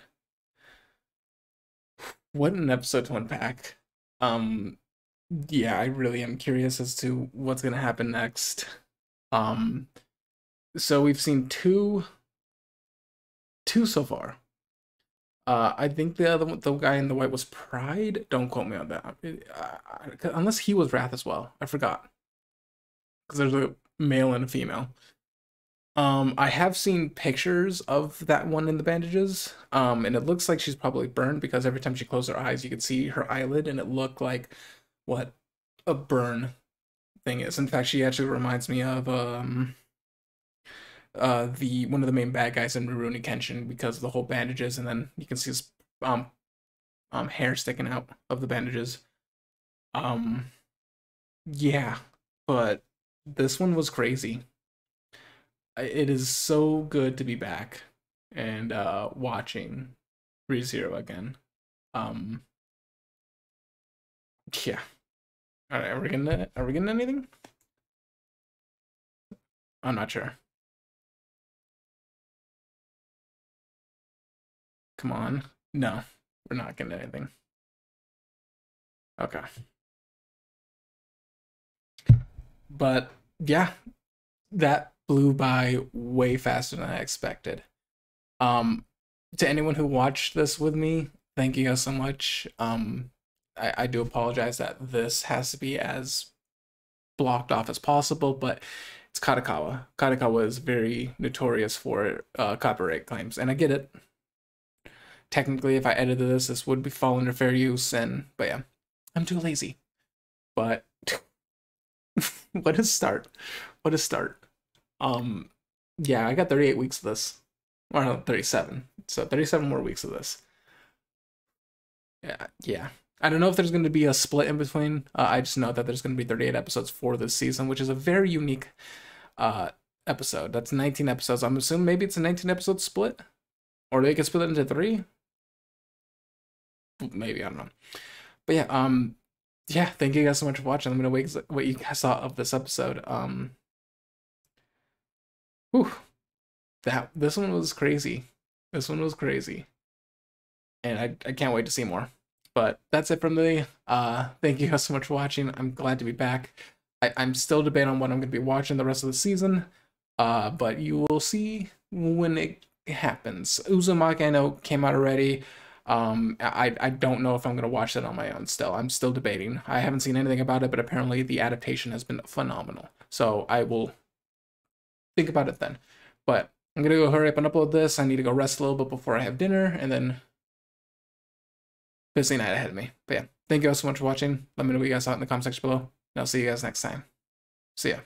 what an episode to unpack. Um, yeah, I really am curious as to what's gonna happen next. Um, so we've seen two, two so far. Uh, I think the other one, the guy in the white was Pride. Don't quote me on that, uh, unless he was Wrath as well. I forgot because there's a male and a female. Um, I have seen pictures of that one in the bandages. Um, and it looks like she's probably burned because every time she closed her eyes, you could see her eyelid, and it looked like what a burn thing is. In fact, she actually reminds me of um uh the one of the main bad guys in Rurouni Kenshin because of the whole bandages, and then you can see his um um hair sticking out of the bandages. Um yeah, but this one was crazy. It is so good to be back and uh watching ReZero again. Um yeah. All right, are we gonna are we getting anything? I'm not sure. Come on. No, we're not getting anything. Okay. But yeah, that blew by way faster than I expected. Um, to anyone who watched this with me, thank you guys so much. Um, I, I do apologize that this has to be as blocked off as possible, but it's Kadokawa. Kadokawa is very notorious for uh, copyright claims, and I get it. Technically, if I edited this, this would be fall under fair use, and but yeah, I'm too lazy. But what a start! What a start! Um, yeah, I got 38 weeks of this, or no, 37. So 37 more weeks of this. Yeah, yeah. I don't know if there's going to be a split in between. Uh, I just know that there's going to be 38 episodes for this season, which is a very unique uh, episode. That's 19 episodes. I'm assuming maybe it's a 19 episode split, or they can split it into three. Maybe I don't know. But yeah, um, yeah. Thank you guys so much for watching. Let me know what you guys thought of this episode. Um, whew, that this one was crazy. This one was crazy, and I I can't wait to see more. But that's it from me. Uh, thank you guys so much for watching. I'm glad to be back. I, I'm still debating on what I'm going to be watching the rest of the season. Uh, but you will see when it happens. Uzumaki I know came out already. Um, I, I don't know if I'm going to watch that on my own still. I'm still debating. I haven't seen anything about it, but apparently the adaptation has been phenomenal. So I will think about it then. But I'm to go hurry up and upload this. I need to go rest a little bit before I have dinner and then busy night ahead of me. But yeah, thank you guys so much for watching. Let me know what you guys thought in the comment section below. And I'll see you guys next time. See ya.